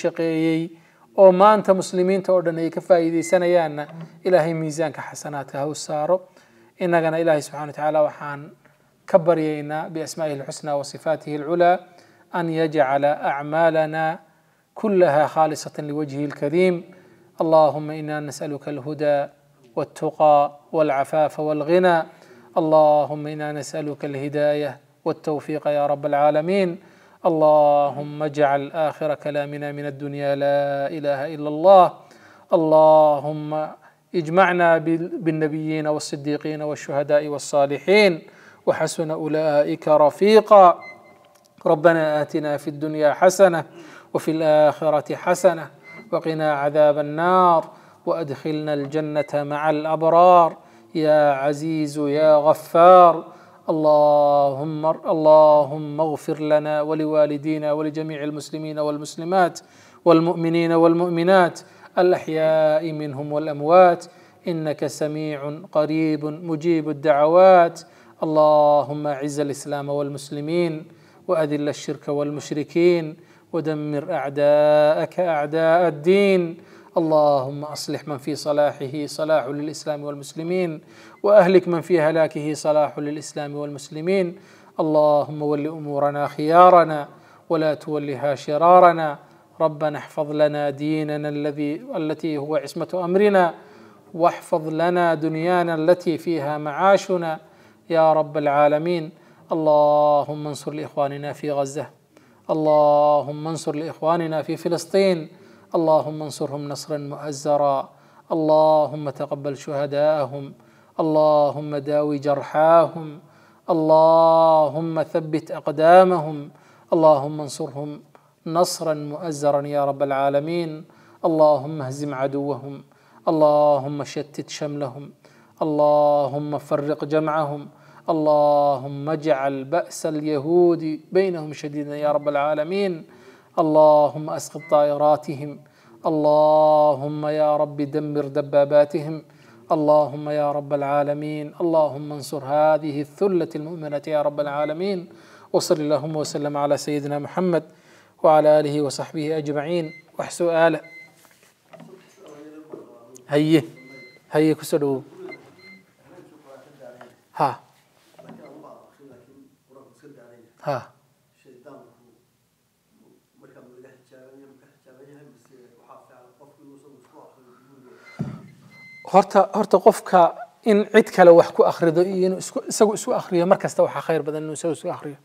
أو انت مسلمين توردني كفايدي سنيان الهي ميزانك حسناتها هو سارو ان غنى سبحانه وتعالى وحان كبرينا باسمائه الحسنى وصفاته العلى ان يجعل اعمالنا كلها خالصه لوجهه الكريم اللهم أنا نسالك الهدى والتقى والعفاف والغنى اللهم أنا نسالك الهدايه والتوفيق يا رب العالمين اللهم اجعل آخر كلامنا من الدنيا لا إله إلا الله. اللهم اجمعنا بالنبيين والصديقين والشهداء والصالحين. وحسن أولئك رفيقا. ربنا آتنا في الدنيا حسنة وفي الآخرة حسنة وقنا عذاب النار. وأدخلنا الجنة مع الأبرار. يا عزيز يا غفار. اللهم اللهم اغفر لنا ولوالدينا ولجميع المسلمين والمسلمات والمؤمنين والمؤمنات الأحياء منهم والأموات. إنك سميع قريب مجيب الدعوات. اللهم أعز الإسلام والمسلمين وأذل الشرك والمشركين ودمر أعداءك أعداء الدين. اللهم أصلح من في صلاحه صلاح للإسلام والمسلمين. وأهلك من في هلاكه صلاح للإسلام والمسلمين. اللهم ول أمورنا خيارنا ولا تولها شرارنا. ربنا احفظ لنا ديننا الذي التي هو عصمة أمرنا. واحفظ لنا دنيانا التي فيها معاشنا. يا رب العالمين. اللهم انصر لإخواننا في غزة. اللهم انصر لإخواننا في فلسطين. اللهم انصرهم نصرا مؤزرا. اللهم تقبل شهداءهم. اللهم داوي جرحاهم اللهم ثبت أقدامهم اللهم انصرهم نصرا مؤزرا يا رب العالمين اللهم اهزم عدوهم اللهم شتت شملهم اللهم فرق جمعهم اللهم اجعل بأس اليهود بينهم شديدا يا رب العالمين اللهم أسقط طائراتهم اللهم يا رب دمر دباباتهم اللهم يا رب العالمين. اللهم انصر هذه الثلة المؤمنة يا رب العالمين. وصل اللهم وسلم على سيدنا محمد وعلى آله وصحبه أجمعين. وحسؤاله هيه هيه كسدو ها. ها. Horta horta qofka in cid kale wax ku akhrido iyo inuu isku isagu isu akhriyo mar kasta waxaa khayr badan inuu isagu isu akhriyo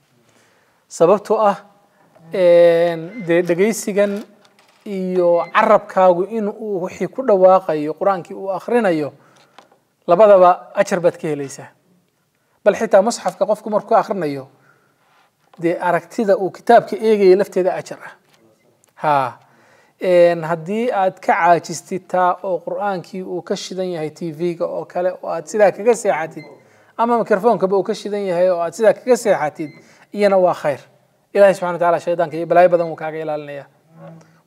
sababtoo ah dee dhegaysigan iyo carabkaagu in uu wixii ku dhawaaqayo qur-aankii uu akhrinayo labadaba ajar baad ka helaysaa bal xitaa musxafka qofku markuu akhrinayo dee aragtida uu kitaabka eegaya lafteeda ajar ah ha haddii aad ka caajistid taa oo qur-aankii uu ka shidan yahay tv-ga oo kale oo aad sidaa kaga seexatid ama microfonkaba uu ka shidan yahay oo aad sidaa kaga seexatid iyana waa khayr ilahi subxana wa taala shaydaanka iyo balaayo badan wuu kaaga ilaalinaya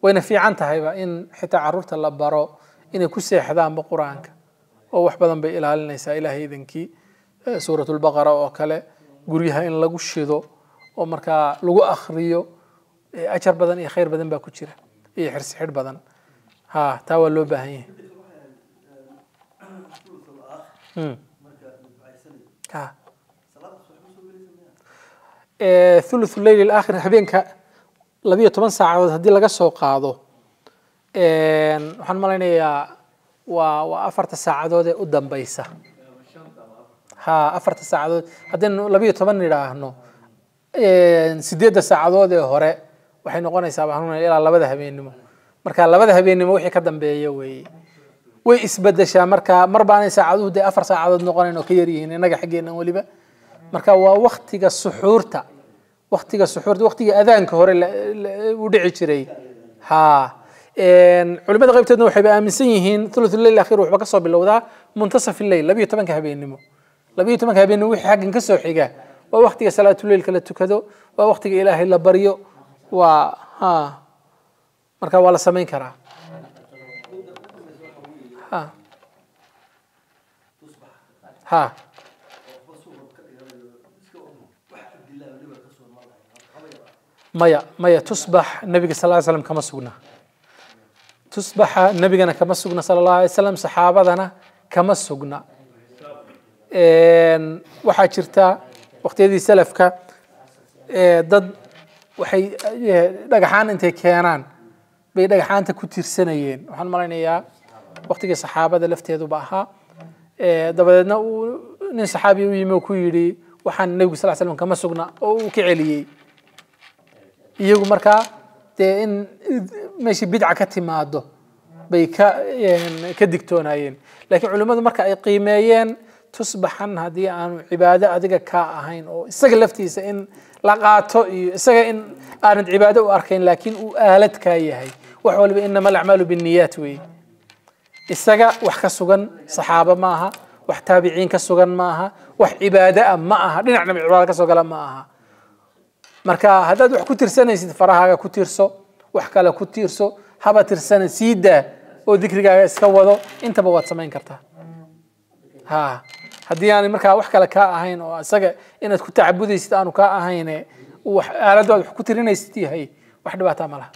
wayna fiican tahayba in xitaa caruurta la baro inay ku seexdaanba qur-aanka oo wax badan bay ilaalinaysaa ilahay idankii suurat lbaqara oo kale guryaha in lagu shido oo markaa lagu akhriyo ajar badan iyo khayr badan baa ku jira badan ha taa waa loo baahan yahay ha thuluth leyl alaakhir habeenka labiyo toban saacadood haddii laga soo qaado waxaan malaynayaa waa waa afarta saacadood ee u dambeysa ha afarta saacadood haddaynu labiyo toban nidhaahno sideedda saacadood ee hore waxay noqonaysaa baan ilaa labada habeennimo marka labada habeennimo wixii ka dambeeya weeye way isbedeshaa marka mar baanay saacaduhu dee afar saacadood noqonayn oo ka yaryihiin innaga xaggeennan weliba marka waa waktiga suxuurta waktiga suxuurta waktiga adaanka hore u dhici jiray ha culimada qaybteedna waxayba aaminsan yihiin thuluth leyl akhir waxba kasoo bilowdaa muntasaf leyl labiyo tobanka habeennimo labiyo tobanka habeennimo wixii xaggan kasoo xiga waa waktiga salaatuleylka la tukado waa waktiga ilaahay la baryo و ها ولا سمين كرا ها ها مايا مايا تصبح النبي صلى الله عليه وسلم كما سونا تصبح النبي كما سونا صلى الله عليه وسلم صحابة ذنا كما سونا وحاجرتا وقت يدي سلفك ضد إيه bay dhagaxaanta ku tiirsanayeen waxaan malaynayaa waqtigii saxaabada lafteeduba ahaa dabadeedna uu nin saxaabi u yimi oo ku yidhi waxaan nebigu sal slam kama sugna oo uu ka celiyey iyagu markaa dee in meeshii bidca ka timaado bay ka ka digtoonaayeen laakiin culimmadu marka ay qiimeeyeen tusbaxan haddii aanu cibaado adiga kaa ahayn oo isaga laftiisa in لقاته سجى إن أرد عبادة وأركين لكن وآلت كايهاي وحول بإنما الأعمال بالنيات وي. السجى وحك سجن صحابة معها وحتابعين كسجن معها وحعبادة معها لين عنا عبادة كسجل معها مركا هذا دوح كتير سنة يصير فرها كتير سو وحكى له كتير سو هبا ترسنة سيدة وذكر جاي سكوا ذو أنت بوات سمين كرتها. ها. Haddii aanay markaa wax kale kaa ahayn oo isaga inaad ku tacabudaysid aanu kaa ahayne aaladaad wax ku tirinaysid yahay wax dhibaataa ma laha